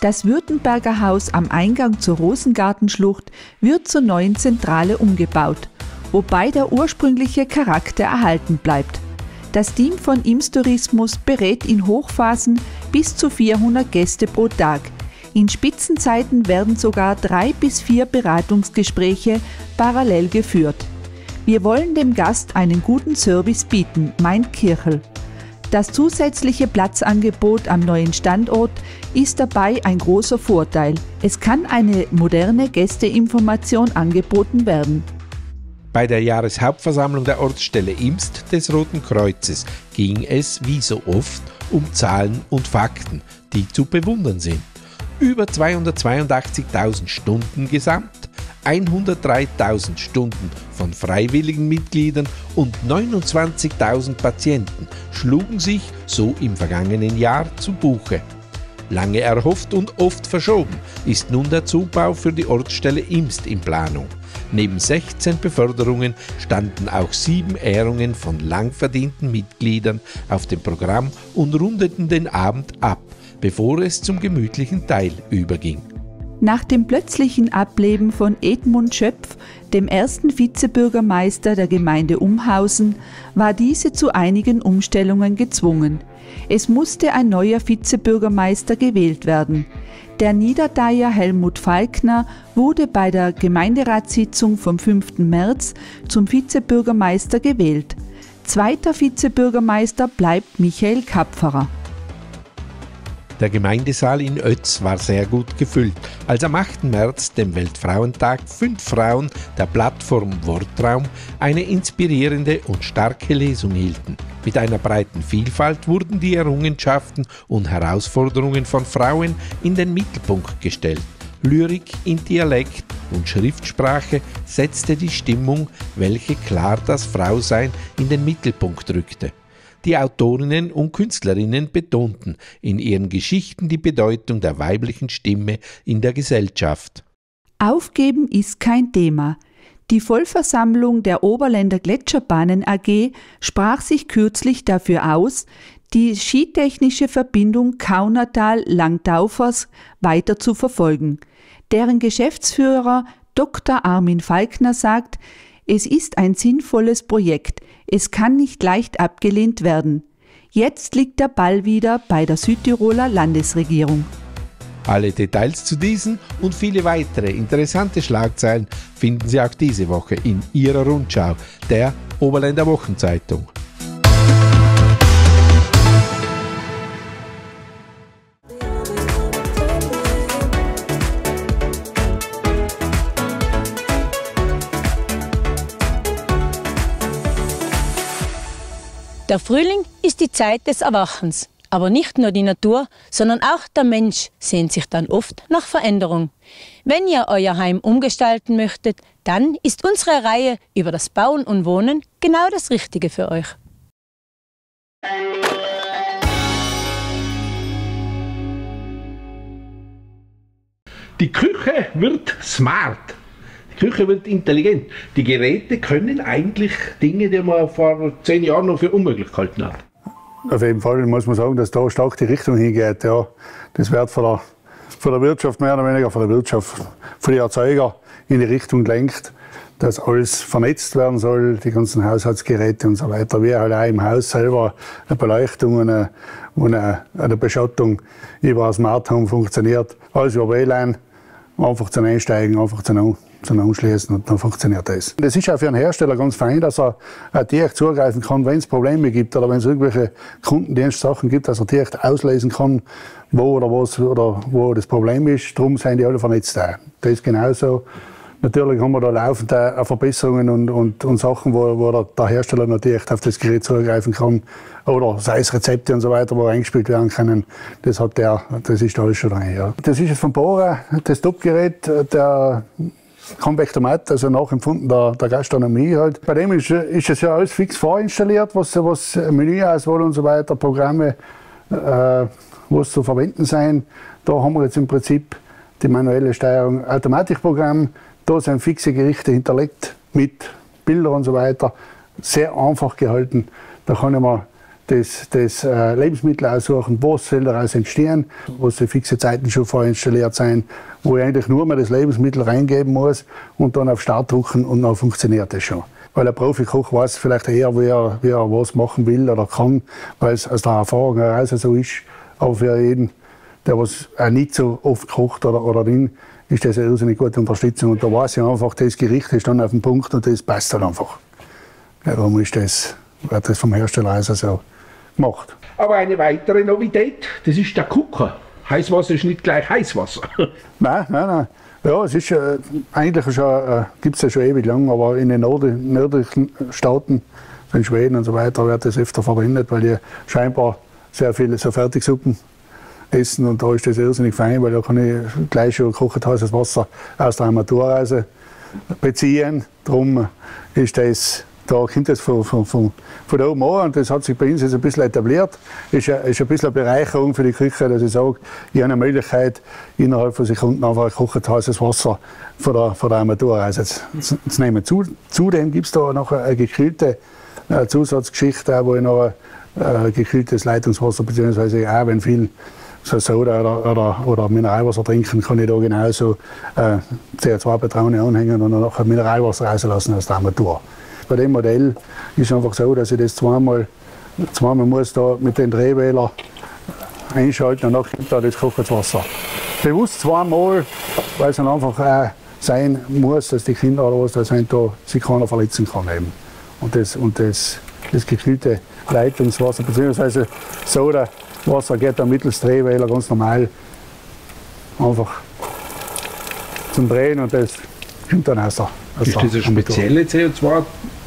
Das Württemberger Haus am Eingang zur Rosengartenschlucht wird zur neuen Zentrale umgebaut, wobei der ursprüngliche Charakter erhalten bleibt. Das Team von Imstourismus berät in Hochphasen bis zu 400 Gäste pro Tag. In Spitzenzeiten werden sogar drei bis vier Beratungsgespräche parallel geführt. Wir wollen dem Gast einen guten Service bieten, meint Kirchel. Das zusätzliche Platzangebot am neuen Standort ist dabei ein großer Vorteil. Es kann eine moderne Gästeinformation angeboten werden. Bei der Jahreshauptversammlung der Ortsstelle Imst des Roten Kreuzes ging es wie so oft um Zahlen und Fakten, die zu bewundern sind. Über 282.000 Stunden gesamt, 103.000 Stunden von freiwilligen Mitgliedern und 29.000 Patienten schlugen sich so im vergangenen Jahr zu Buche. Lange erhofft und oft verschoben ist nun der Zubau für die Ortsstelle Imst in Planung. Neben 16 Beförderungen standen auch sieben Ehrungen von lang verdienten Mitgliedern auf dem Programm und rundeten den Abend ab, bevor es zum gemütlichen Teil überging. Nach dem plötzlichen Ableben von Edmund Schöpf, dem ersten Vizebürgermeister der Gemeinde Umhausen, war diese zu einigen Umstellungen gezwungen. Es musste ein neuer Vizebürgermeister gewählt werden. Der Niederdeier Helmut Falkner wurde bei der Gemeinderatssitzung vom 5. März zum Vizebürgermeister gewählt. Zweiter Vizebürgermeister bleibt Michael Kapferer. Der Gemeindesaal in Ötz war sehr gut gefüllt, als am 8. März, dem Weltfrauentag, fünf Frauen der Plattform Wortraum eine inspirierende und starke Lesung hielten. Mit einer breiten Vielfalt wurden die Errungenschaften und Herausforderungen von Frauen in den Mittelpunkt gestellt. Lyrik in Dialekt und Schriftsprache setzte die Stimmung, welche klar das Frausein in den Mittelpunkt rückte. Die Autorinnen und Künstlerinnen betonten in ihren Geschichten die Bedeutung der weiblichen Stimme in der Gesellschaft. Aufgeben ist kein Thema. Die Vollversammlung der Oberländer Gletscherbahnen AG sprach sich kürzlich dafür aus, die skitechnische Verbindung Kaunertal-Langdaufers weiter zu verfolgen. Deren Geschäftsführer Dr. Armin Falkner sagt, es ist ein sinnvolles Projekt. Es kann nicht leicht abgelehnt werden. Jetzt liegt der Ball wieder bei der Südtiroler Landesregierung. Alle Details zu diesen und viele weitere interessante Schlagzeilen finden Sie auch diese Woche in Ihrer Rundschau, der Oberländer Wochenzeitung. Der Frühling ist die Zeit des Erwachens. Aber nicht nur die Natur, sondern auch der Mensch sehnt sich dann oft nach Veränderung. Wenn ihr euer Heim umgestalten möchtet, dann ist unsere Reihe über das Bauen und Wohnen genau das Richtige für euch. Die Küche wird smart. Die Küche wird intelligent. Die Geräte können eigentlich Dinge, die man vor zehn Jahren noch für unmöglich gehalten hat. Auf jeden Fall muss man sagen, dass da stark die Richtung hingeht. Ja, das wird von der, von der Wirtschaft mehr oder weniger, von der Wirtschaft, von den Erzeuger in die Richtung gelenkt, dass alles vernetzt werden soll, die ganzen Haushaltsgeräte und so weiter. Wie halt auch im Haus selber eine Beleuchtung und eine, und eine, Beschattung über ein Smart Home funktioniert. Alles über WLAN, einfach zum Einsteigen, einfach zum sondern anschließen und dann funktioniert das. Das ist auch für einen Hersteller ganz fein, dass er direkt zugreifen kann, wenn es Probleme gibt oder wenn es irgendwelche Kundendienstsachen gibt, dass er direkt auslesen kann, wo oder was oder wo das Problem ist. Darum sind die alle vernetzt. Das ist genauso. Natürlich haben wir da laufend Verbesserungen und, und, und Sachen, wo, wo der, Hersteller natürlich auf das Gerät zugreifen kann. Oder sei es Rezepte und so weiter, wo eingespielt werden können. Das hat der, das ist alles schon drin. Ja. Das ist jetzt von Bora, das Top-Gerät, Konvektomat, also nachempfunden der, der Gastronomie halt. Bei dem ist, ist es ja alles fix vorinstalliert, was, was Menüauswahl und so weiter, Programme, äh, was zu verwenden sein. Da haben wir jetzt im Prinzip die manuelle Steuerung, Automatikprogramm, da sind fixe Gerichte hinterlegt mit Bildern und so weiter. Sehr einfach gehalten. Da kann ich mir das, das äh, Lebensmittel aussuchen, was soll daraus entstehen, was die fixe Zeiten schon vorinstalliert sein, wo ich eigentlich nur mehr das Lebensmittel reingeben muss und dann auf Start drücken und dann funktioniert das schon. Weil ein Profikoch weiß vielleicht eher, wie er, wie er was machen will oder kann, weil es aus der Erfahrung heraus so ist. Aber für jeden, der was auch nicht so oft kocht oder, oder drin, ist das eine irrsinnig gute Unterstützung. Und da weiß ich einfach, das Gericht ist dann auf dem Punkt und das passt dann einfach. Ja, darum ist das, wird das vom Hersteller also so gemacht. Aber eine weitere Novität, das ist der Kucker. Heißwasser ist nicht gleich Heißwasser. nein, nein, nein. Ja, es ist äh, eigentlich äh, gibt es ja schon ewig lang, aber in den nördlichen Staaten, in Schweden und so weiter, wird das öfter verwendet, weil die scheinbar sehr viele so Fertigsuppen essen und da ist das irrsinnig fein, weil da kann ich gleich schon gekocht heißes Wasser aus der Armaturreise beziehen. Darum ist das, da kommt das von, von, von, von oben an und das hat sich bei uns jetzt ein bisschen etabliert. Ist, ein, ist ein bisschen eine Bereicherung für die Küche, dass ich sage, ich habe eine Möglichkeit, innerhalb von Sekunden einfach gekocht heißes Wasser von der, von der Armaturreise zu, zu nehmen. Zudem gibt es da noch eine gekühlte eine Zusatzgeschichte, wo ich noch ein, äh, gekühltes Leitungswasser, beziehungsweise auch wenn viel so Soda oder, oder, oder, Mineralwasser trinken, kann ich da genauso äh, CO2-Betraune anhängen und dann nachher Mineralwasser rauslassen aus der Armatur. Bei dem Modell ist es einfach so, dass ich das zweimal, zweimal muss da mit den Drehwähler einschalten und dann kommt da das Kochwasser. Bewusst zweimal, weil es dann einfach auch sein muss, dass die Kinder oder was da sind, da sich keiner verletzen kann eben. Und das, und das, das gekühlte Leitungswasser bzw. Soda Wasser geht dann mittels Drehwähler ganz normal einfach zum Drehen und das kommt dann aus der aus Ist das eine spezielle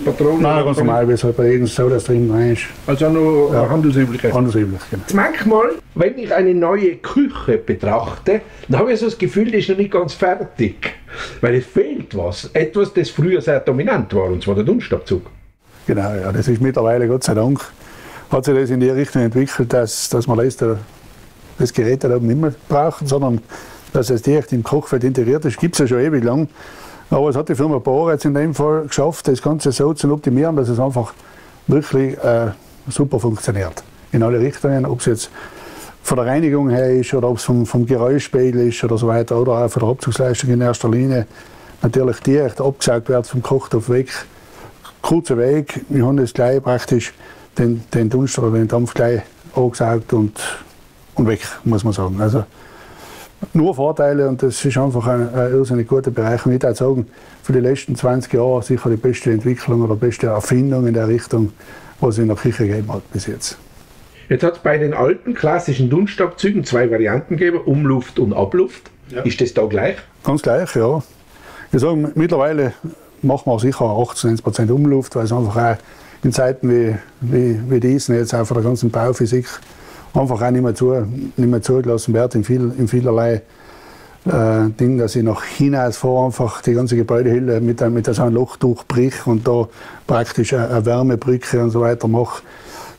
CO2-Patrone? Nein, ganz normal, wie es halt bei jedem so das drin rein ist. Also nur ja. handelsübliche? Handelsüblich, genau. Manchmal, wenn ich eine neue Küche betrachte, dann habe ich so das Gefühl, die ist noch nicht ganz fertig. Weil es fehlt was. Etwas, das früher sehr dominant war, und zwar der Dunstabzug. Genau, ja, das ist mittlerweile, Gott sei Dank, hat sich das in die Richtung entwickelt, dass, dass man das, das Gerät da oben nicht mehr braucht, sondern dass es direkt im Kochfeld integriert ist. Gibt es ja schon ewig lang. Aber es hat die Firma Bohr jetzt in dem Fall geschafft, das Ganze so zu optimieren, dass es einfach wirklich äh, super funktioniert. In alle Richtungen, ob es jetzt von der Reinigung her ist oder ob es vom, vom Geräuschspiegel ist oder so weiter oder auch von der Abzugsleistung in erster Linie. Natürlich direkt abgesaugt wird vom Kochtopf weg. Kurzer Weg, wir haben das gleich praktisch den, den Dunst oder den Dampf gleich angesaugt und, und weg, muss man sagen. Also nur Vorteile und das ist einfach ein, ein irrsinnig guter Bereich. Und ich würde sagen, für die letzten 20 Jahre sicher die beste Entwicklung oder beste Erfindung in der Richtung, was es in der Küche gegeben hat bis jetzt. Jetzt hat es bei den alten klassischen Dunstabzügen zwei Varianten gegeben, Umluft und Abluft. Ja. Ist das da gleich? Ganz gleich, ja. Ich sage, mittlerweile machen wir sicher 18 Prozent Umluft, weil es einfach auch in Zeiten wie, wie, wie diesen, jetzt auch von der ganzen Bauphysik, einfach auch nicht mehr, zu, nicht mehr zugelassen wird in, viel, in vielerlei äh, Dingen, dass ich nach hinaus vor einfach die ganze Gebäudehülle mit, mit so einem Loch durchbrich und da praktisch eine, eine Wärmebrücke und so weiter mache.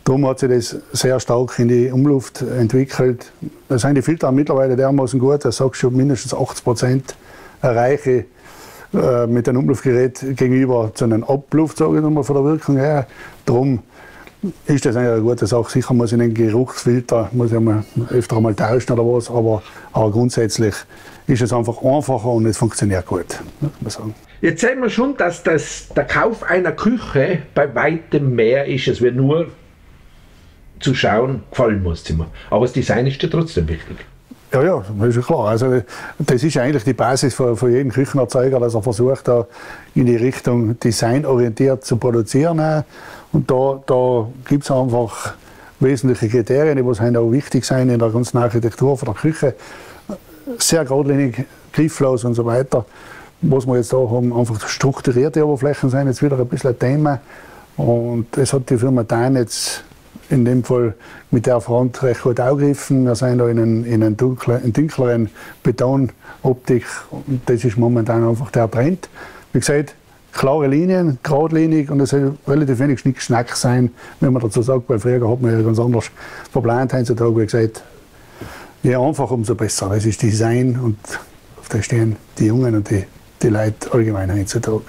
Darum hat sich das sehr stark in die Umluft entwickelt. Da sind die Filter mittlerweile dermaßen gut, dass sagst schon mindestens 80 Prozent erreiche äh, mit einem Umluftgerät gegenüber zu einem Abluft, sage ich nochmal, von der Wirkung her. Darum ist das eine gute Sache. Sicher muss ich den Geruchsfilter muss ich mal öfter einmal tauschen oder was, aber, aber grundsätzlich ist es einfach einfacher und es funktioniert gut. Jetzt sehen wir schon, dass das, der Kauf einer Küche bei weitem mehr ist, als wir nur zu schauen, gefallen muss. Aber das Design ist ja trotzdem wichtig. Ja, ja, das ist ja klar. Also, das ist eigentlich die Basis für, für jeden Küchenerzeuger, dass er versucht, da in die Richtung designorientiert zu produzieren. Und da, da gibt es einfach wesentliche Kriterien, die halt auch wichtig sind in der ganzen Architektur von der Küche. Sehr geradlinig, grifflos und so weiter. Was wir jetzt da haben, einfach strukturierte Oberflächen sind jetzt wieder ein bisschen ein Thema. Und das hat die Firma Dein jetzt in dem Fall mit der Front recht gut aufgegriffen. Wir sind da in einen, in einen dunkleren, dunkleren Betonoptik und das ist momentan einfach der Trend. Wie gesagt, klare Linien, geradlinig und es soll relativ wenig Schnickschnack sein, wenn man dazu sagt, weil früher hat man ja ganz anders verplant. Heutzutage, wie gesagt, je einfacher, umso besser. Das ist Design und auf das stehen die Jungen und die, die Leute allgemein heutzutage.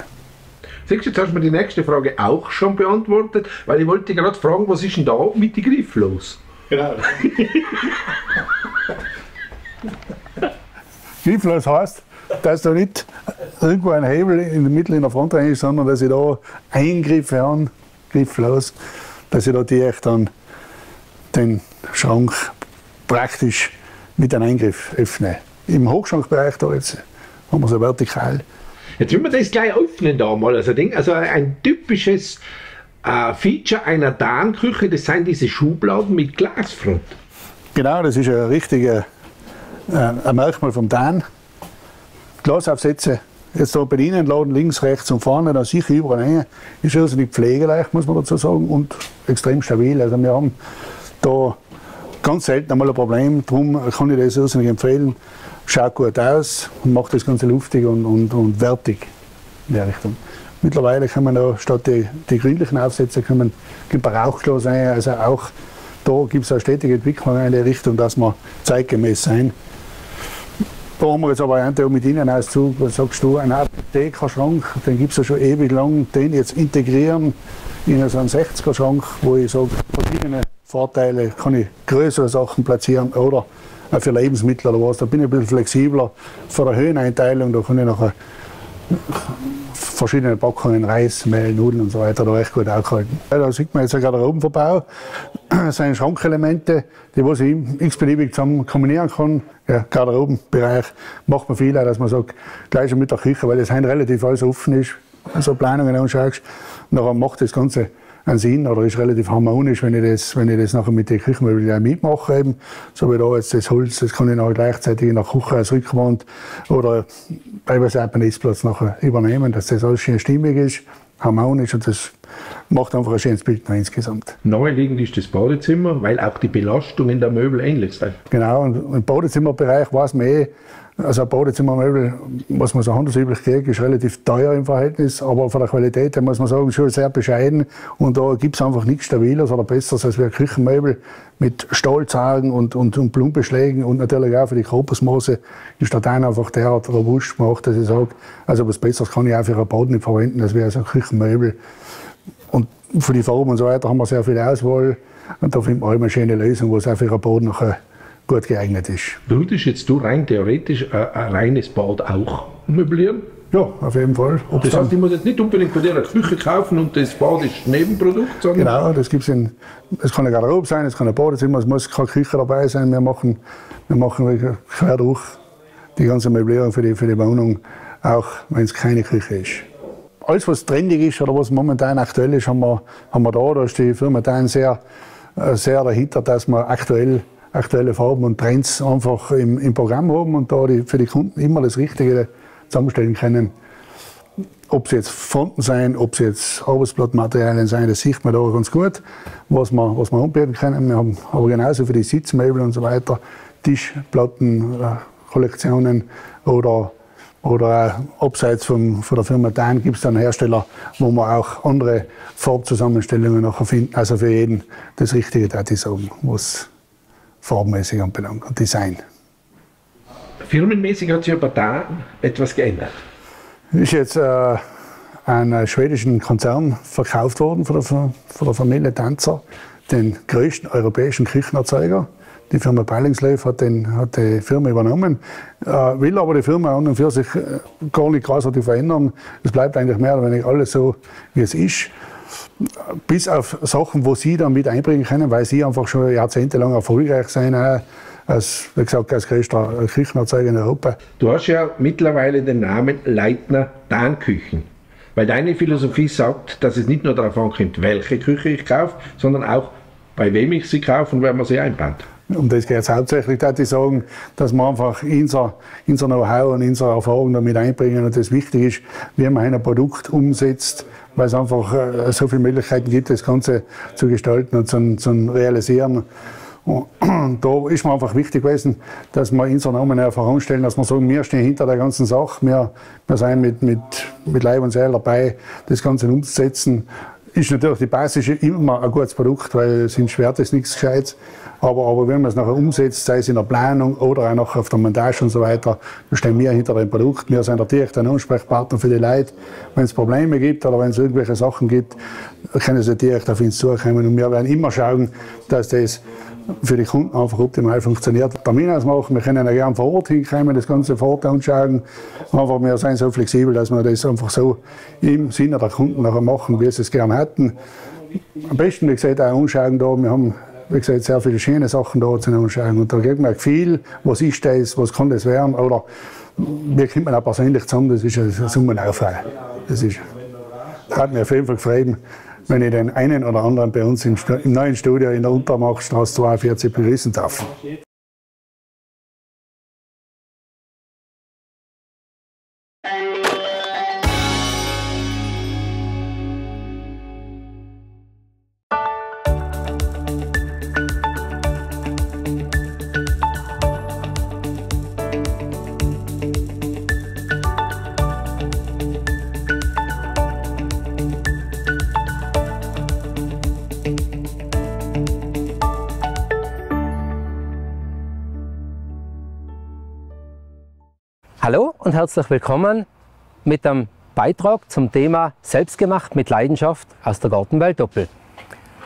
Siehst du, jetzt hast du mir die nächste Frage auch schon beantwortet, weil ich wollte gerade fragen, was ist denn da mit den Griff los? Genau. Grifflos heißt, dass da nicht irgendwo ein Hebel in der Mitte in der Front rein ist, sondern dass ich da Eingriffe habe, grifflos, dass ich da direkt dann den Schrank praktisch mit einem Eingriff öffne. Im Hochschrankbereich da jetzt haben wir so vertikal. Jetzt will wir das gleich öffnen da mal. Also, Ding, also ein typisches äh, Feature einer Darnküche, das sind diese Schubladen mit Glasfront. Genau, das ist ein richtiger äh, ein Merkmal vom Dan. Glasaufsätze, jetzt hier bei Ihnen laden, links, rechts und vorne, dann sicher überall rein. Ist irrsinnig pflegeleicht, muss man dazu sagen, und extrem stabil. Also wir haben da ganz selten einmal ein Problem, darum kann ich das irrsinnig empfehlen. Schaut gut aus und macht das Ganze luftig und, und, und wertig in der Richtung. Mittlerweile kann man da statt die, die grünlichen Aufsätze kann man Rauchglas ein, also auch da gibt es eine stetige Entwicklung in die Richtung, dass wir zeitgemäß sein. Da haben wir jetzt eine mit Innenauszug, was sagst du, ein Apothekerschrank, den gibt es ja schon ewig lang, den jetzt integrieren in so einen 60er-Schrank, wo ich sage, verschiedene Vorteile, kann ich größere Sachen platzieren oder auch für Lebensmittel oder was, da bin ich ein bisschen flexibler. Für eine Höheneinteilung, da kann ich nachher verschiedene Packungen Reis, Mehl, Nudeln und so weiter da recht gut aufhalten. Da sieht man jetzt einen Garderobenverbau. Das sind Schrankelemente, die was ich x-beliebig zusammen kombinieren kann. Ja, Garderobenbereich macht man viel, dass man sagt, gleich mit der Küche, weil das halt relativ alles offen ist, so Planungen anschaust. Und nachher macht das Ganze einen Sinn oder ist relativ harmonisch, wenn ich das, wenn ich das nachher mit den Küchenmöbeln mitmache. Eben. So wie da jetzt das Holz, das kann ich nachher gleichzeitig in der Küche als Rückwand oder teilweise auch beim Essplatz nachher übernehmen, dass das alles schön stimmig ist, harmonisch und das macht einfach ein schönes Bild noch insgesamt. Naheliegend ist das Badezimmer, weil auch die Belastungen der Möbel ähnlich sind. Genau, und im Badezimmerbereich weiß man eh, also ein Badezimmermöbel, was man so handelsüblich kriegt, ist relativ teuer im Verhältnis, aber von der Qualität her muss man sagen, schon sehr bescheiden. Und da gibt es einfach nichts Stabiles oder Besseres als wie ein Küchenmöbel mit Stahlzagen und, und, und Blumenbeschlägen und natürlich auch für die Körpersmaße ist der dann einfach derart robust gemacht, dass ich sage, also was Besseres kann ich auch für ein Bad nicht verwenden, als wäre so ein Küchenmöbel. Für die Farben und so weiter haben wir sehr viel Auswahl und da findet man immer eine schöne Lösung, wo es auch für ein Bad nachher gut geeignet ist. Würdest jetzt du rein theoretisch ein, ein reines Bad auch möblieren? Ja, auf jeden Fall. Ob das heißt, ich muss jetzt nicht unbedingt bei dir eine Küche kaufen und das Bad ist Nebenprodukt, sondern... Genau, das gibt's in, es kann eine Garderobe sein, es kann ein Badezimmer, es muss keine Küche dabei sein. Wir machen, wir machen quer durch die ganze Möblierung für die, für die Wohnung, auch wenn es keine Küche ist. Alles, was trendig ist oder was momentan aktuell ist, haben wir, haben wir da. Da ist die Firma dann sehr, äh, sehr dahinter, dass wir aktuell aktuelle Farben und Trends einfach im, im Programm haben und da die, für die Kunden immer das Richtige zusammenstellen können. Ob es jetzt Fronten sein, ob es jetzt Arbeitsblattmaterialien sein, das sieht man da ganz gut, was wir, was wir anbieten können. Wir haben aber genauso für die Sitzmöbel und so weiter Tischplattenkollektionen oder oder auch abseits vom, von der Firma Dan gibt es dann Hersteller, wo man auch andere Farbzusammenstellungen nachher finden. Also für jeden das Richtige, da ich sagen, was formmäßig anbelangt und Design. Firmenmäßig hat sich aber da etwas geändert. Ist jetzt äh, ein schwedischen Konzern verkauft worden von der, von der Familie Tanzer, den größten europäischen Küchenerzeuger. Die Firma Beilingslöw hat, hat die Firma übernommen, äh, will aber die Firma an und für sich äh, gar nicht großartig verändern. Es bleibt eigentlich mehr oder weniger alles so, wie es ist bis auf Sachen, wo sie dann mit einbringen können, weil sie einfach schon jahrzehntelang erfolgreich sind, als, wie gesagt, als größter Küchenerzeuger in Europa. Du hast ja mittlerweile den Namen Leitner Danküchen. Weil deine Philosophie sagt, dass es nicht nur darauf ankommt, welche Küche ich kaufe, sondern auch, bei wem ich sie kaufe und wer man sie einbaut. Um das geht es hauptsächlich, dass ich sagen, dass wir einfach unser, unser Know-how und unsere Erfahrung damit einbringen und das wichtig ist, wie man ein Produkt umsetzt, weil es einfach äh, so viele Möglichkeiten gibt, das Ganze zu gestalten und zu, zu realisieren. Und da ist mir einfach wichtig gewesen, dass wir unseren Namen einfach anstellen, dass wir sagen, wir stehen hinter der ganzen Sache, wir, wir sind mit, mit, mit Leib und Seele dabei, das Ganze umzusetzen. Ist natürlich die Basis immer ein gutes Produkt, weil sonst schwert es nichts Gescheites. Aber, aber wenn man es nachher umsetzt, sei es in der Planung oder auch nachher auf der Montage und so weiter, dann stehen wir hinter dem Produkt. Wir sind natürlich ein Ansprechpartner für die Leute. Wenn es Probleme gibt oder wenn es irgendwelche Sachen gibt, können sie direkt auf uns zukommen. Und wir werden immer schauen, dass das für die Kunden einfach optimal funktioniert. Termin ausmachen, wir können ja gerne vor Ort hinkommen, das Ganze vor Ort anschauen. Aber wir sind so flexibel, dass wir das einfach so im Sinne der Kunden nachher machen, wie sie es gerne hätten. Am besten, wie gesagt, auch anschauen da. Wir haben wie gesagt, sehr viele schöne Sachen da zu anschauen. Und da gibt man viel, was ist das, was kann das werden, oder wie kommt man auch persönlich zusammen, das ist ein Summenaufwand. Das ist, hat mir auf jeden Fall gefreut, wenn ich den einen oder anderen bei uns im, im neuen Studio in der Untermachstraße 42 begrüßen darf. Und herzlich willkommen mit einem Beitrag zum Thema Selbstgemacht mit Leidenschaft aus der Gartenwelt Doppel.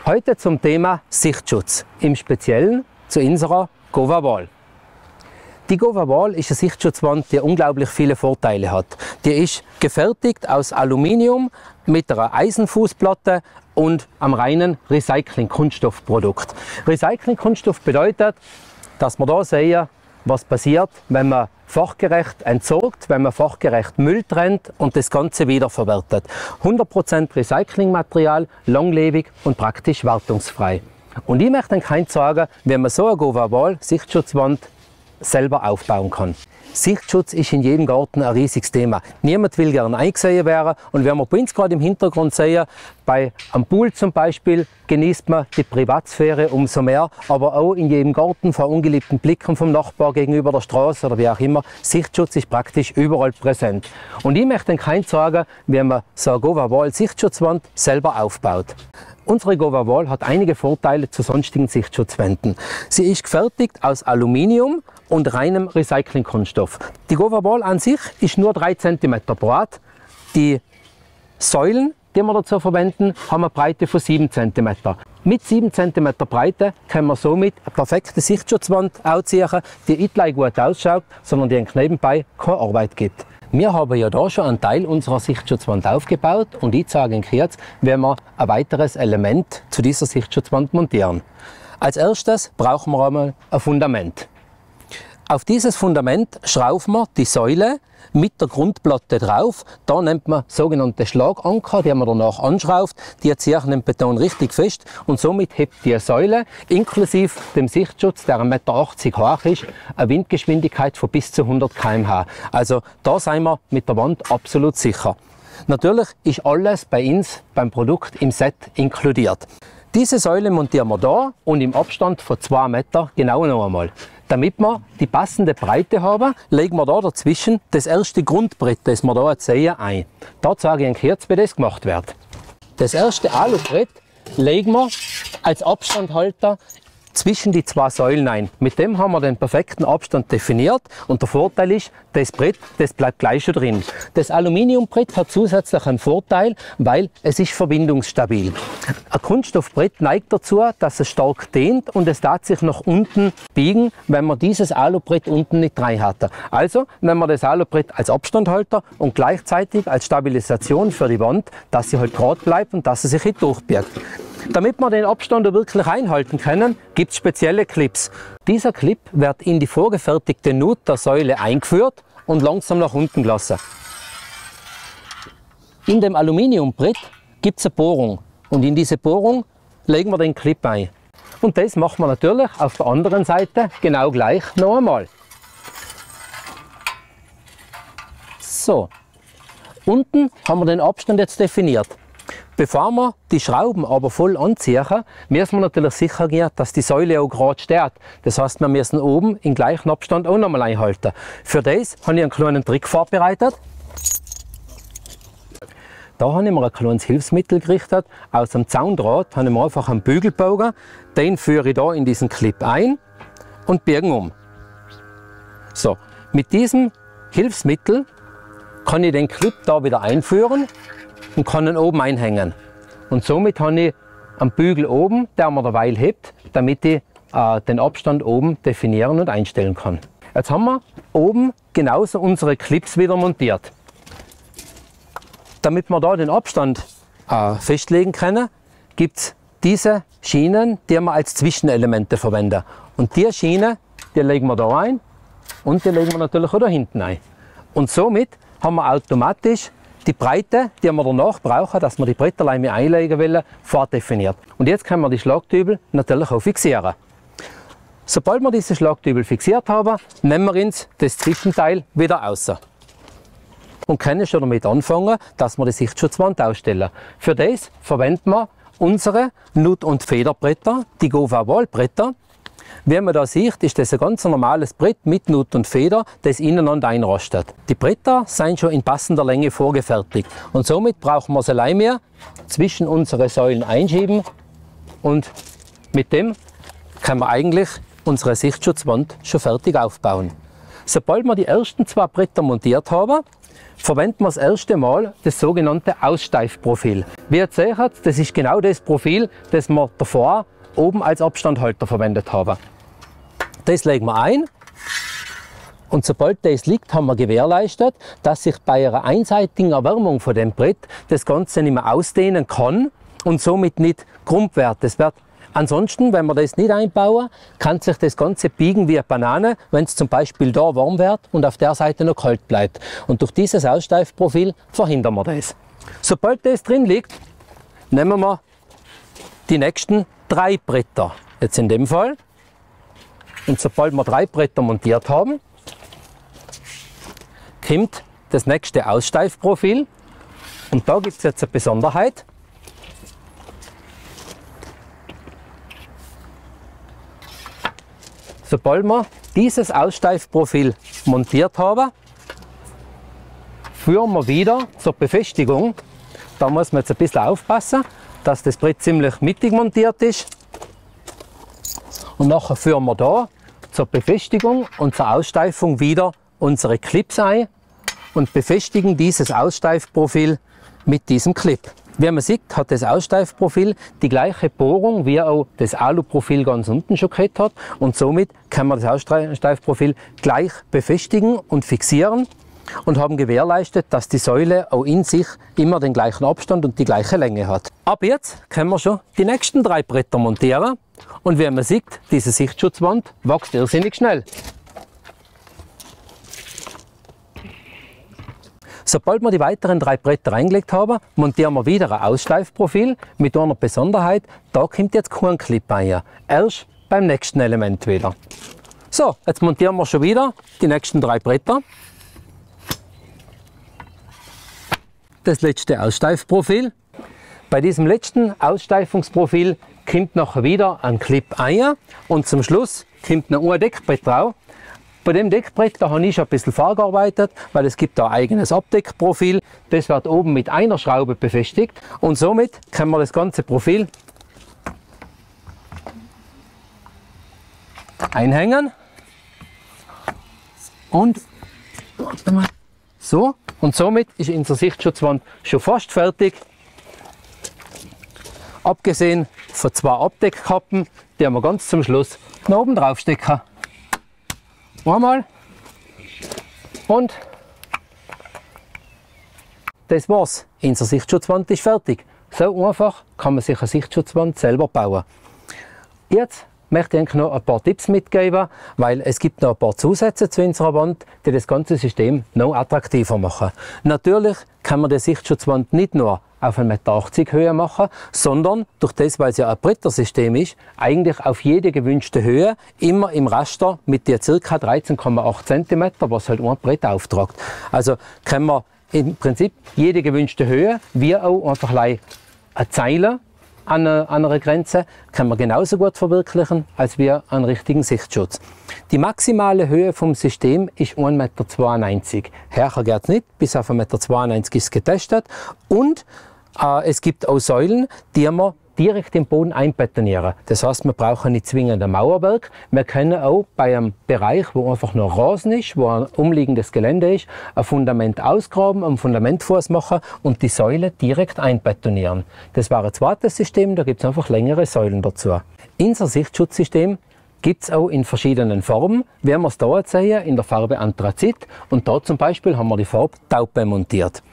Heute zum Thema Sichtschutz, im Speziellen zu unserer Gova Wall. Die Gova Wall ist eine Sichtschutzwand, die unglaublich viele Vorteile hat. Die ist gefertigt aus Aluminium mit einer Eisenfußplatte und am reinen Recycling-Kunststoffprodukt. Recycling-Kunststoff bedeutet, dass wir da sehen, was passiert, wenn man fachgerecht entsorgt, wenn man fachgerecht Müll trennt und das Ganze wiederverwertet. 100% Recyclingmaterial, langlebig und praktisch wartungsfrei. Und ich möchte kein sagen, wie man so eine Gova Sichtschutzwand selber aufbauen kann. Sichtschutz ist in jedem Garten ein riesiges Thema. Niemand will gerne eingesehen werden. Und wenn wir bei uns gerade im Hintergrund sehen, bei am Pool zum Beispiel, genießt man die Privatsphäre umso mehr. Aber auch in jedem Garten vor ungeliebten Blicken vom Nachbar gegenüber der Straße oder wie auch immer. Sichtschutz ist praktisch überall präsent. Und ich möchte kein sagen, wie man so eine Gova Wall Sichtschutzwand selber aufbaut. Unsere Gova Wall hat einige Vorteile zu sonstigen Sichtschutzwänden. Sie ist gefertigt aus Aluminium und reinem Recyclingkunststoff. Die Gova Wall an sich ist nur 3 cm breit. Die Säulen, die wir dazu verwenden, haben eine Breite von 7 cm. Mit 7 cm Breite können wir somit eine perfekte Sichtschutzwand ausziehen, die nicht gleich gut ausschaut, sondern die nebenbei keine Arbeit gibt. Wir haben ja da schon einen Teil unserer Sichtschutzwand aufgebaut und ich zeige Ihnen kurz, wie wir ein weiteres Element zu dieser Sichtschutzwand montieren. Als erstes brauchen wir einmal ein Fundament. Auf dieses Fundament schrauben wir die Säule mit der Grundplatte drauf. Da nimmt man sogenannte Schlaganker, die man danach anschraubt. Die ziehen den Beton richtig fest und somit hebt die Säule inklusive dem Sichtschutz, der 1,80 Meter hoch ist, eine Windgeschwindigkeit von bis zu 100 km/h. Also da sind wir mit der Wand absolut sicher. Natürlich ist alles bei uns beim Produkt im Set inkludiert. Diese Säule montieren wir da und im Abstand von 2 Meter genau noch einmal. Damit wir die passende Breite haben, legen wir da dazwischen das erste Grundbrett, das wir jetzt sehen, ein. Da zeige ich Ihnen kurz, wie das gemacht wird. Das erste Alubrett legen wir als Abstandhalter zwischen die zwei Säulen ein. Mit dem haben wir den perfekten Abstand definiert und der Vorteil ist, das Brett, das bleibt gleich schon drin. Das Aluminiumbrett hat zusätzlich einen Vorteil, weil es ist verbindungsstabil. Ein Kunststoffbrett neigt dazu, dass es stark dehnt und es darf sich nach unten biegen, wenn man dieses Alubrett unten nicht rein hat. Also nehmen wir das Alubrett als Abstandhalter und gleichzeitig als Stabilisation für die Wand, dass sie halt gerade bleibt und dass sie sich nicht durchbirgt. Damit wir den Abstand wirklich einhalten können, gibt es spezielle Clips. Dieser Clip wird in die vorgefertigte Nut der Säule eingeführt und langsam nach unten gelassen. In dem Aluminiumbrett gibt es eine Bohrung und in diese Bohrung legen wir den Clip ein. Und das machen wir natürlich auf der anderen Seite genau gleich noch einmal. So, unten haben wir den Abstand jetzt definiert. Bevor wir die Schrauben aber voll anziehen, müssen wir natürlich sicher gehen, dass die Säule auch gerade steht. Das heißt, wir müssen oben im gleichen Abstand auch nochmal einhalten. Für das habe ich einen kleinen Trick vorbereitet. Da habe ich mir ein kleines Hilfsmittel gerichtet. Aus dem Zaundraht habe ich mir einfach einen Bügel gebogen. Den führe ich da in diesen Clip ein und biegen um. So, mit diesem Hilfsmittel kann ich den Clip da wieder einführen und kann ihn oben einhängen. Und somit habe ich einen Bügel oben, der mir derweil hebt, damit ich äh, den Abstand oben definieren und einstellen kann. Jetzt haben wir oben genauso unsere Clips wieder montiert. Damit wir da den Abstand äh, festlegen können, gibt es diese Schienen, die wir als Zwischenelemente verwenden. Und die Schiene, die legen wir da ein und die legen wir natürlich auch da hinten ein. Und somit haben wir automatisch die Breite, die wir danach brauchen, dass wir die Bretterleime einlegen wollen, vordefiniert. Und jetzt können wir die Schlagdübel natürlich auch fixieren. Sobald wir diese Schlagdübel fixiert haben, nehmen wir uns das Zwischenteil wieder raus. Und können schon damit anfangen, dass wir die Sichtschutzwand ausstellen. Für das verwenden wir unsere Nut- und Federbretter, die Gova Wallbretter. Wie man da sieht, ist das ein ganz normales Brett mit Nut und Feder, das ineinander einrostet. Die Bretter sind schon in passender Länge vorgefertigt und somit brauchen wir sie allein mehr zwischen unsere Säulen einschieben und mit dem können wir eigentlich unsere Sichtschutzwand schon fertig aufbauen. Sobald wir die ersten zwei Bretter montiert haben, verwenden wir das erste Mal das sogenannte Aussteifprofil. Wie ihr seht, das ist genau das Profil, das wir davor oben als Abstandhalter verwendet haben. Das legen wir ein und sobald das liegt, haben wir gewährleistet, dass sich bei einer einseitigen Erwärmung von dem Brett das Ganze nicht mehr ausdehnen kann und somit nicht krumm wird. Das wird Ansonsten, wenn wir das nicht einbauen, kann sich das Ganze biegen wie eine Banane, wenn es zum Beispiel da warm wird und auf der Seite noch kalt bleibt. Und durch dieses Aussteifprofil verhindern wir das. Sobald das drin liegt, nehmen wir die nächsten drei Bretter. Jetzt in dem Fall. Und sobald wir drei Bretter montiert haben, kommt das nächste Aussteifprofil. Und da gibt es jetzt eine Besonderheit. Sobald wir dieses Aussteifprofil montiert haben, führen wir wieder zur Befestigung. Da muss man jetzt ein bisschen aufpassen, dass das Brett ziemlich mittig montiert ist. Und nachher führen wir da zur Befestigung und zur Aussteifung wieder unsere Clips ein und befestigen dieses Aussteifprofil mit diesem Clip. Wie man sieht, hat das Aussteifprofil die gleiche Bohrung, wie auch das Aluprofil ganz unten schon gehabt hat. Und somit kann man das Aussteifprofil gleich befestigen und fixieren und haben gewährleistet, dass die Säule auch in sich immer den gleichen Abstand und die gleiche Länge hat. Ab jetzt können wir schon die nächsten drei Bretter montieren. Und wie man sieht, diese Sichtschutzwand wächst irrsinnig schnell. Sobald wir die weiteren drei Bretter reingelegt haben, montieren wir wieder ein Aussteifprofil mit einer Besonderheit, da kommt jetzt kein Clip ein. Erst beim nächsten Element wieder. So, jetzt montieren wir schon wieder die nächsten drei Bretter. Das letzte Aussteifprofil. Bei diesem letzten Aussteifungsprofil kommt noch wieder ein Clip ein und zum Schluss kommt noch ein Deckbrett drauf. Bei dem Deckbrett da habe ich schon ein bisschen vorgearbeitet, weil es gibt da ein eigenes Abdeckprofil. Das wird oben mit einer Schraube befestigt und somit können wir das ganze Profil einhängen und so und somit ist unsere Sichtschutzwand schon fast fertig. Abgesehen von zwei Abdeckkappen, die wir ganz zum Schluss nach oben drauf stecken. Einmal und das war's. Unsere Sichtschutzwand ist fertig. So einfach kann man sich eine Sichtschutzwand selber bauen. Jetzt möchte ich noch ein paar Tipps mitgeben, weil es gibt noch ein paar Zusätze zu unserer Wand, die das ganze System noch attraktiver machen. Natürlich kann man die Sichtschutzwand nicht nur auf 1,80 Meter Höhe machen, sondern durch das, weil es ja ein Brettersystem ist, eigentlich auf jede gewünschte Höhe, immer im Raster mit der ca. 13,8 cm, was halt ein Brett auftragt. Also kann man im Prinzip jede gewünschte Höhe, wie auch einfach eine Zeile an einer Grenze kann man genauso gut verwirklichen als wir einen richtigen Sichtschutz. Die maximale Höhe vom System ist 1,92 Meter. Härter geht es nicht, bis auf 1,92 Meter ist es getestet. Und äh, es gibt auch Säulen, die man direkt im Boden einbetonieren. Das heißt, wir brauchen nicht zwingend ein Mauerwerk. Wir können auch bei einem Bereich, wo einfach nur Rasen ist, wo ein umliegendes Gelände ist, ein Fundament ausgraben, ein Fundamentfuß machen und die Säule direkt einbetonieren. Das war ein zweites System, da gibt es einfach längere Säulen dazu. Unser Sichtschutzsystem gibt es auch in verschiedenen Formen, wir es hier sehen, in der Farbe Anthrazit. Und da zum Beispiel haben wir die Farbe Taupe montiert.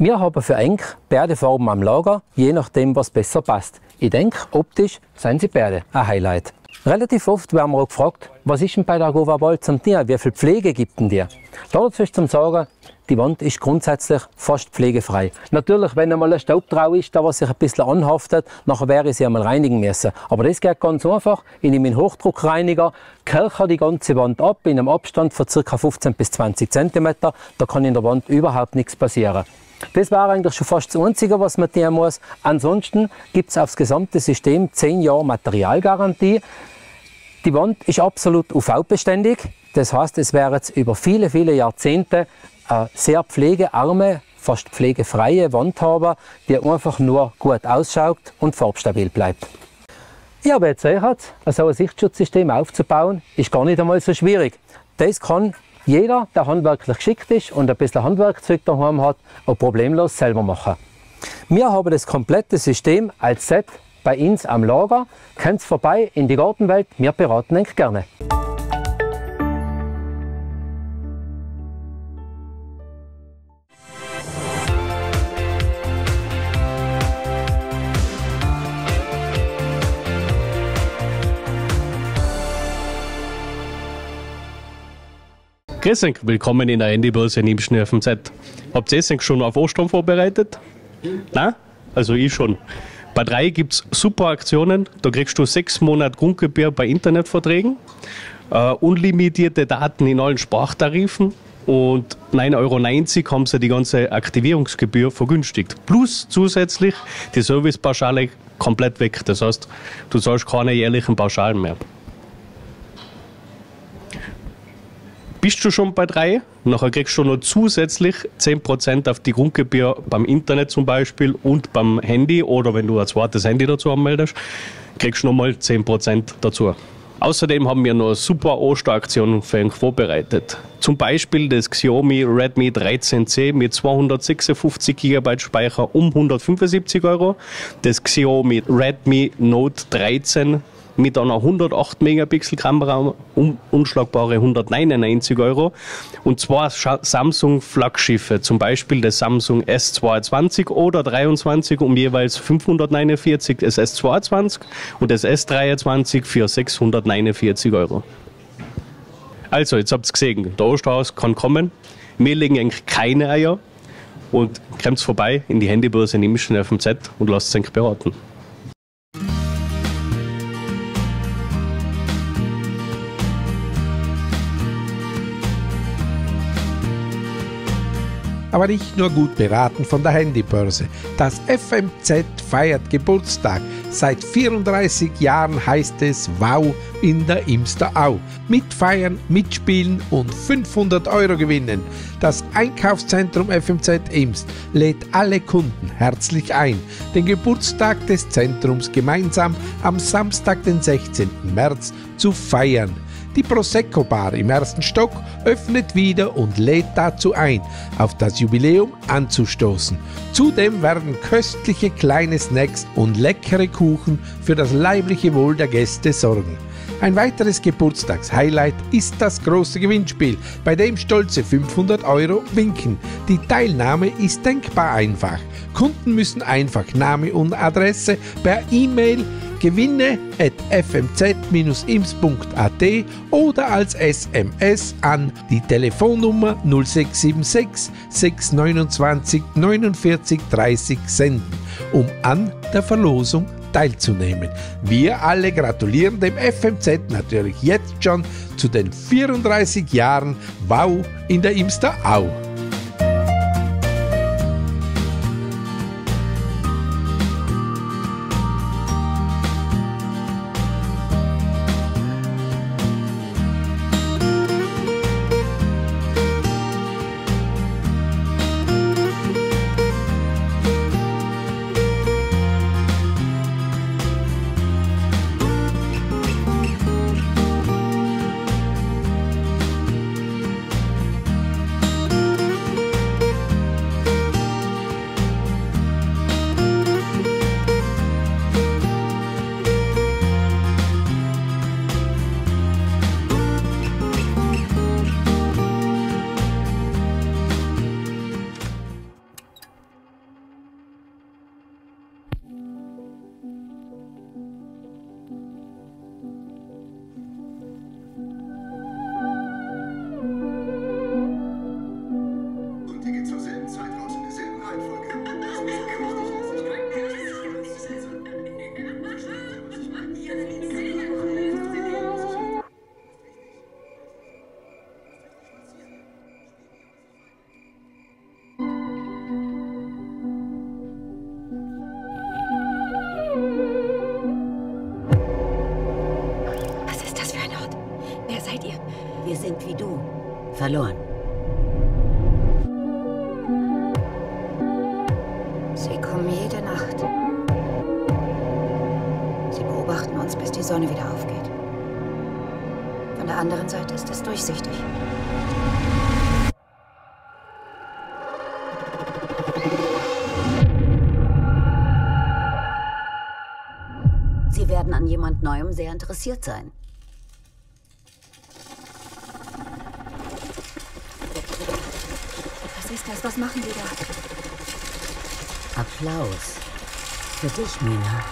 Wir haben für eng beide Farben am Lager, je nachdem, was besser passt. Ich denke, optisch sind sie beide ein Highlight. Relativ oft werden wir auch gefragt, was ist denn bei der Agova Ball zum Tier? Wie viel Pflege gibt denn dir? Dazu ist zum Sagen, die Wand ist grundsätzlich fast pflegefrei. Natürlich, wenn einmal ein Staub drauf ist, da was sich ein bisschen anhaftet, nachher wäre ich sie einmal reinigen müssen. Aber das geht ganz einfach. Ich nehme einen Hochdruckreiniger, kelche die ganze Wand ab in einem Abstand von ca. 15 bis 20 cm. Da kann in der Wand überhaupt nichts passieren. Das war eigentlich schon fast das Einzige, was man tun muss. Ansonsten gibt es aufs gesamte System 10 Jahre Materialgarantie. Die Wand ist absolut UV-beständig. Das heißt, es wäre jetzt über viele, viele Jahrzehnte eine sehr pflegearme, fast pflegefreie Wand haben, die einfach nur gut ausschaut und farbstabil bleibt. Ich habe jetzt gehört, so ein Sichtschutzsystem aufzubauen, ist gar nicht einmal so schwierig. Das kann jeder, der handwerklich geschickt ist und ein bisschen Handwerkzeug daheim hat, auch problemlos selber machen. Wir haben das komplette System als Set bei uns am Lager. Kommt vorbei in die Gartenwelt, wir beraten euch gerne. Grüß euch, willkommen in der Handybörse in Imschen FMZ. Habt ihr euch schon auf Ostern vorbereitet? Nein? Also ich schon. Bei drei gibt es super Aktionen. Da kriegst du sechs Monate Grundgebühr bei Internetverträgen, äh, unlimitierte Daten in allen Sprachtarifen und 9,90 Euro haben sie die ganze Aktivierungsgebühr vergünstigt. Plus zusätzlich die Servicepauschale komplett weg. Das heißt, du zahlst keine jährlichen Pauschalen mehr. Bist du schon bei drei? Nachher kriegst du noch zusätzlich 10% auf die Grundgebühr beim Internet zum Beispiel und beim Handy oder wenn du ein zweites Handy dazu anmeldest, kriegst du nochmal 10% dazu. Außerdem haben wir noch eine super Osteraktion für euch vorbereitet. Zum Beispiel das Xiaomi Redmi 13C mit 256 GB Speicher um 175 Euro, das Xiaomi Redmi Note 13 mit einer 108 Megapixel Kamera um unschlagbare 199 Euro und zwei Samsung Flaggschiffe, zum Beispiel das Samsung S22 oder 23 um jeweils 549 das S22 und das S23 für 649 Euro. Also, jetzt habt ihr gesehen, der Osterhaus kann kommen. Wir legen eigentlich keine Eier und kommt vorbei in die Handybörse in Imischen FMZ und lasst euch beraten. Aber nicht nur gut beraten von der Handybörse. Das FMZ feiert Geburtstag. Seit 34 Jahren heißt es Wow in der Imster Au. Mitfeiern, mitspielen und 500 Euro gewinnen. Das Einkaufszentrum FMZ Imst lädt alle Kunden herzlich ein, den Geburtstag des Zentrums gemeinsam am Samstag, den 16. März, zu feiern. Die Prosecco Bar im ersten Stock öffnet wieder und lädt dazu ein, auf das Jubiläum anzustoßen. Zudem werden köstliche kleine Snacks und leckere Kuchen für das leibliche Wohl der Gäste sorgen. Ein weiteres Geburtstagshighlight ist das große Gewinnspiel, bei dem stolze 500 Euro winken. Die Teilnahme ist denkbar einfach. Kunden müssen einfach Name und Adresse per E-Mail gewinne.fmz-ims.at oder als SMS an die Telefonnummer 0676 629 49 30 senden, um an der Verlosung teilzunehmen. Wir alle gratulieren dem FMZ natürlich jetzt schon zu den 34 Jahren Wow in der Imster Au. Verloren. Sie kommen jede Nacht. Sie beobachten uns, bis die Sonne wieder aufgeht. Von der anderen Seite ist es durchsichtig. Sie werden an jemand Neuem sehr interessiert sein. Das? Was machen Sie da? Applaus. Für dich, Mina.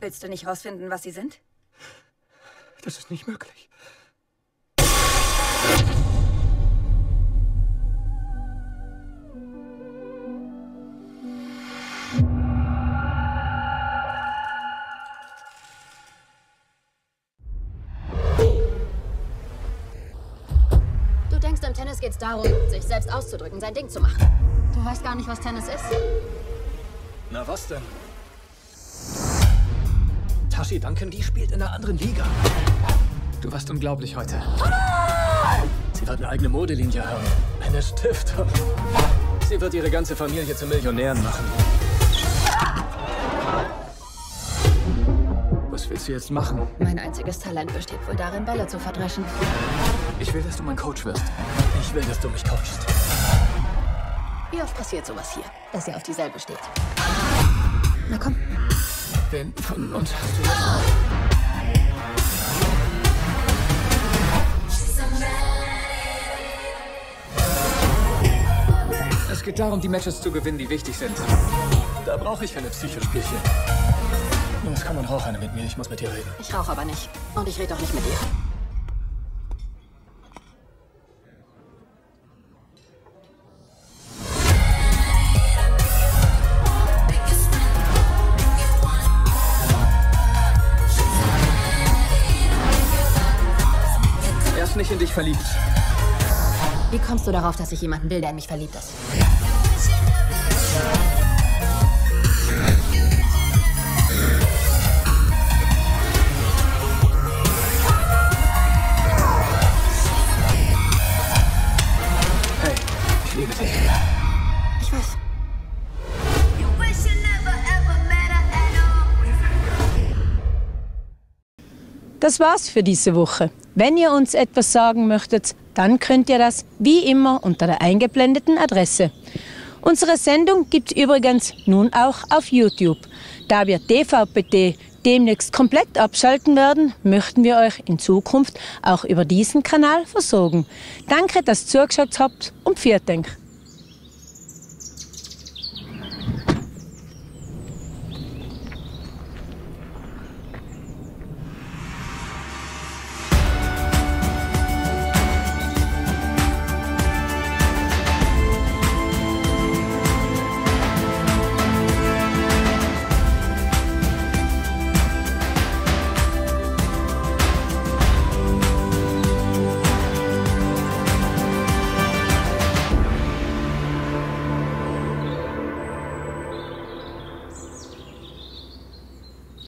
Willst du nicht rausfinden, was sie sind? Das ist nicht möglich. Darum, sich selbst auszudrücken, sein Ding zu machen. Du weißt gar nicht, was Tennis ist. Na was denn? Tashi Duncan, die spielt in einer anderen Liga. Du warst unglaublich heute. Sie wird eine eigene Modelinie haben. Eine Stiftung. Sie wird ihre ganze Familie zu Millionären machen. Was willst du jetzt machen? Mein einziges Talent besteht wohl darin, Bälle zu verdreschen. Ich will, dass du mein Coach wirst. Ich will, dass du mich coachst. Wie oft passiert sowas hier, dass ihr auf dieselbe steht? Na komm. Wen von uns hast du? Es geht darum, die Matches zu gewinnen, die wichtig sind. Da brauche ich keine Psychospielchen. Los, komm und rauch eine mit mir. Ich muss mit dir reden. Ich rauche aber nicht. Und ich rede auch nicht mit dir. Dich verliebt. Wie kommst du darauf, dass ich jemanden will, der in mich verliebt ist? Das war's für diese Woche. Wenn ihr uns etwas sagen möchtet, dann könnt ihr das wie immer unter der eingeblendeten Adresse. Unsere Sendung gibt übrigens nun auch auf YouTube. Da wir DVPT demnächst komplett abschalten werden, möchten wir euch in Zukunft auch über diesen Kanal versorgen. Danke, dass ihr zugeschaut habt und vielen Dank.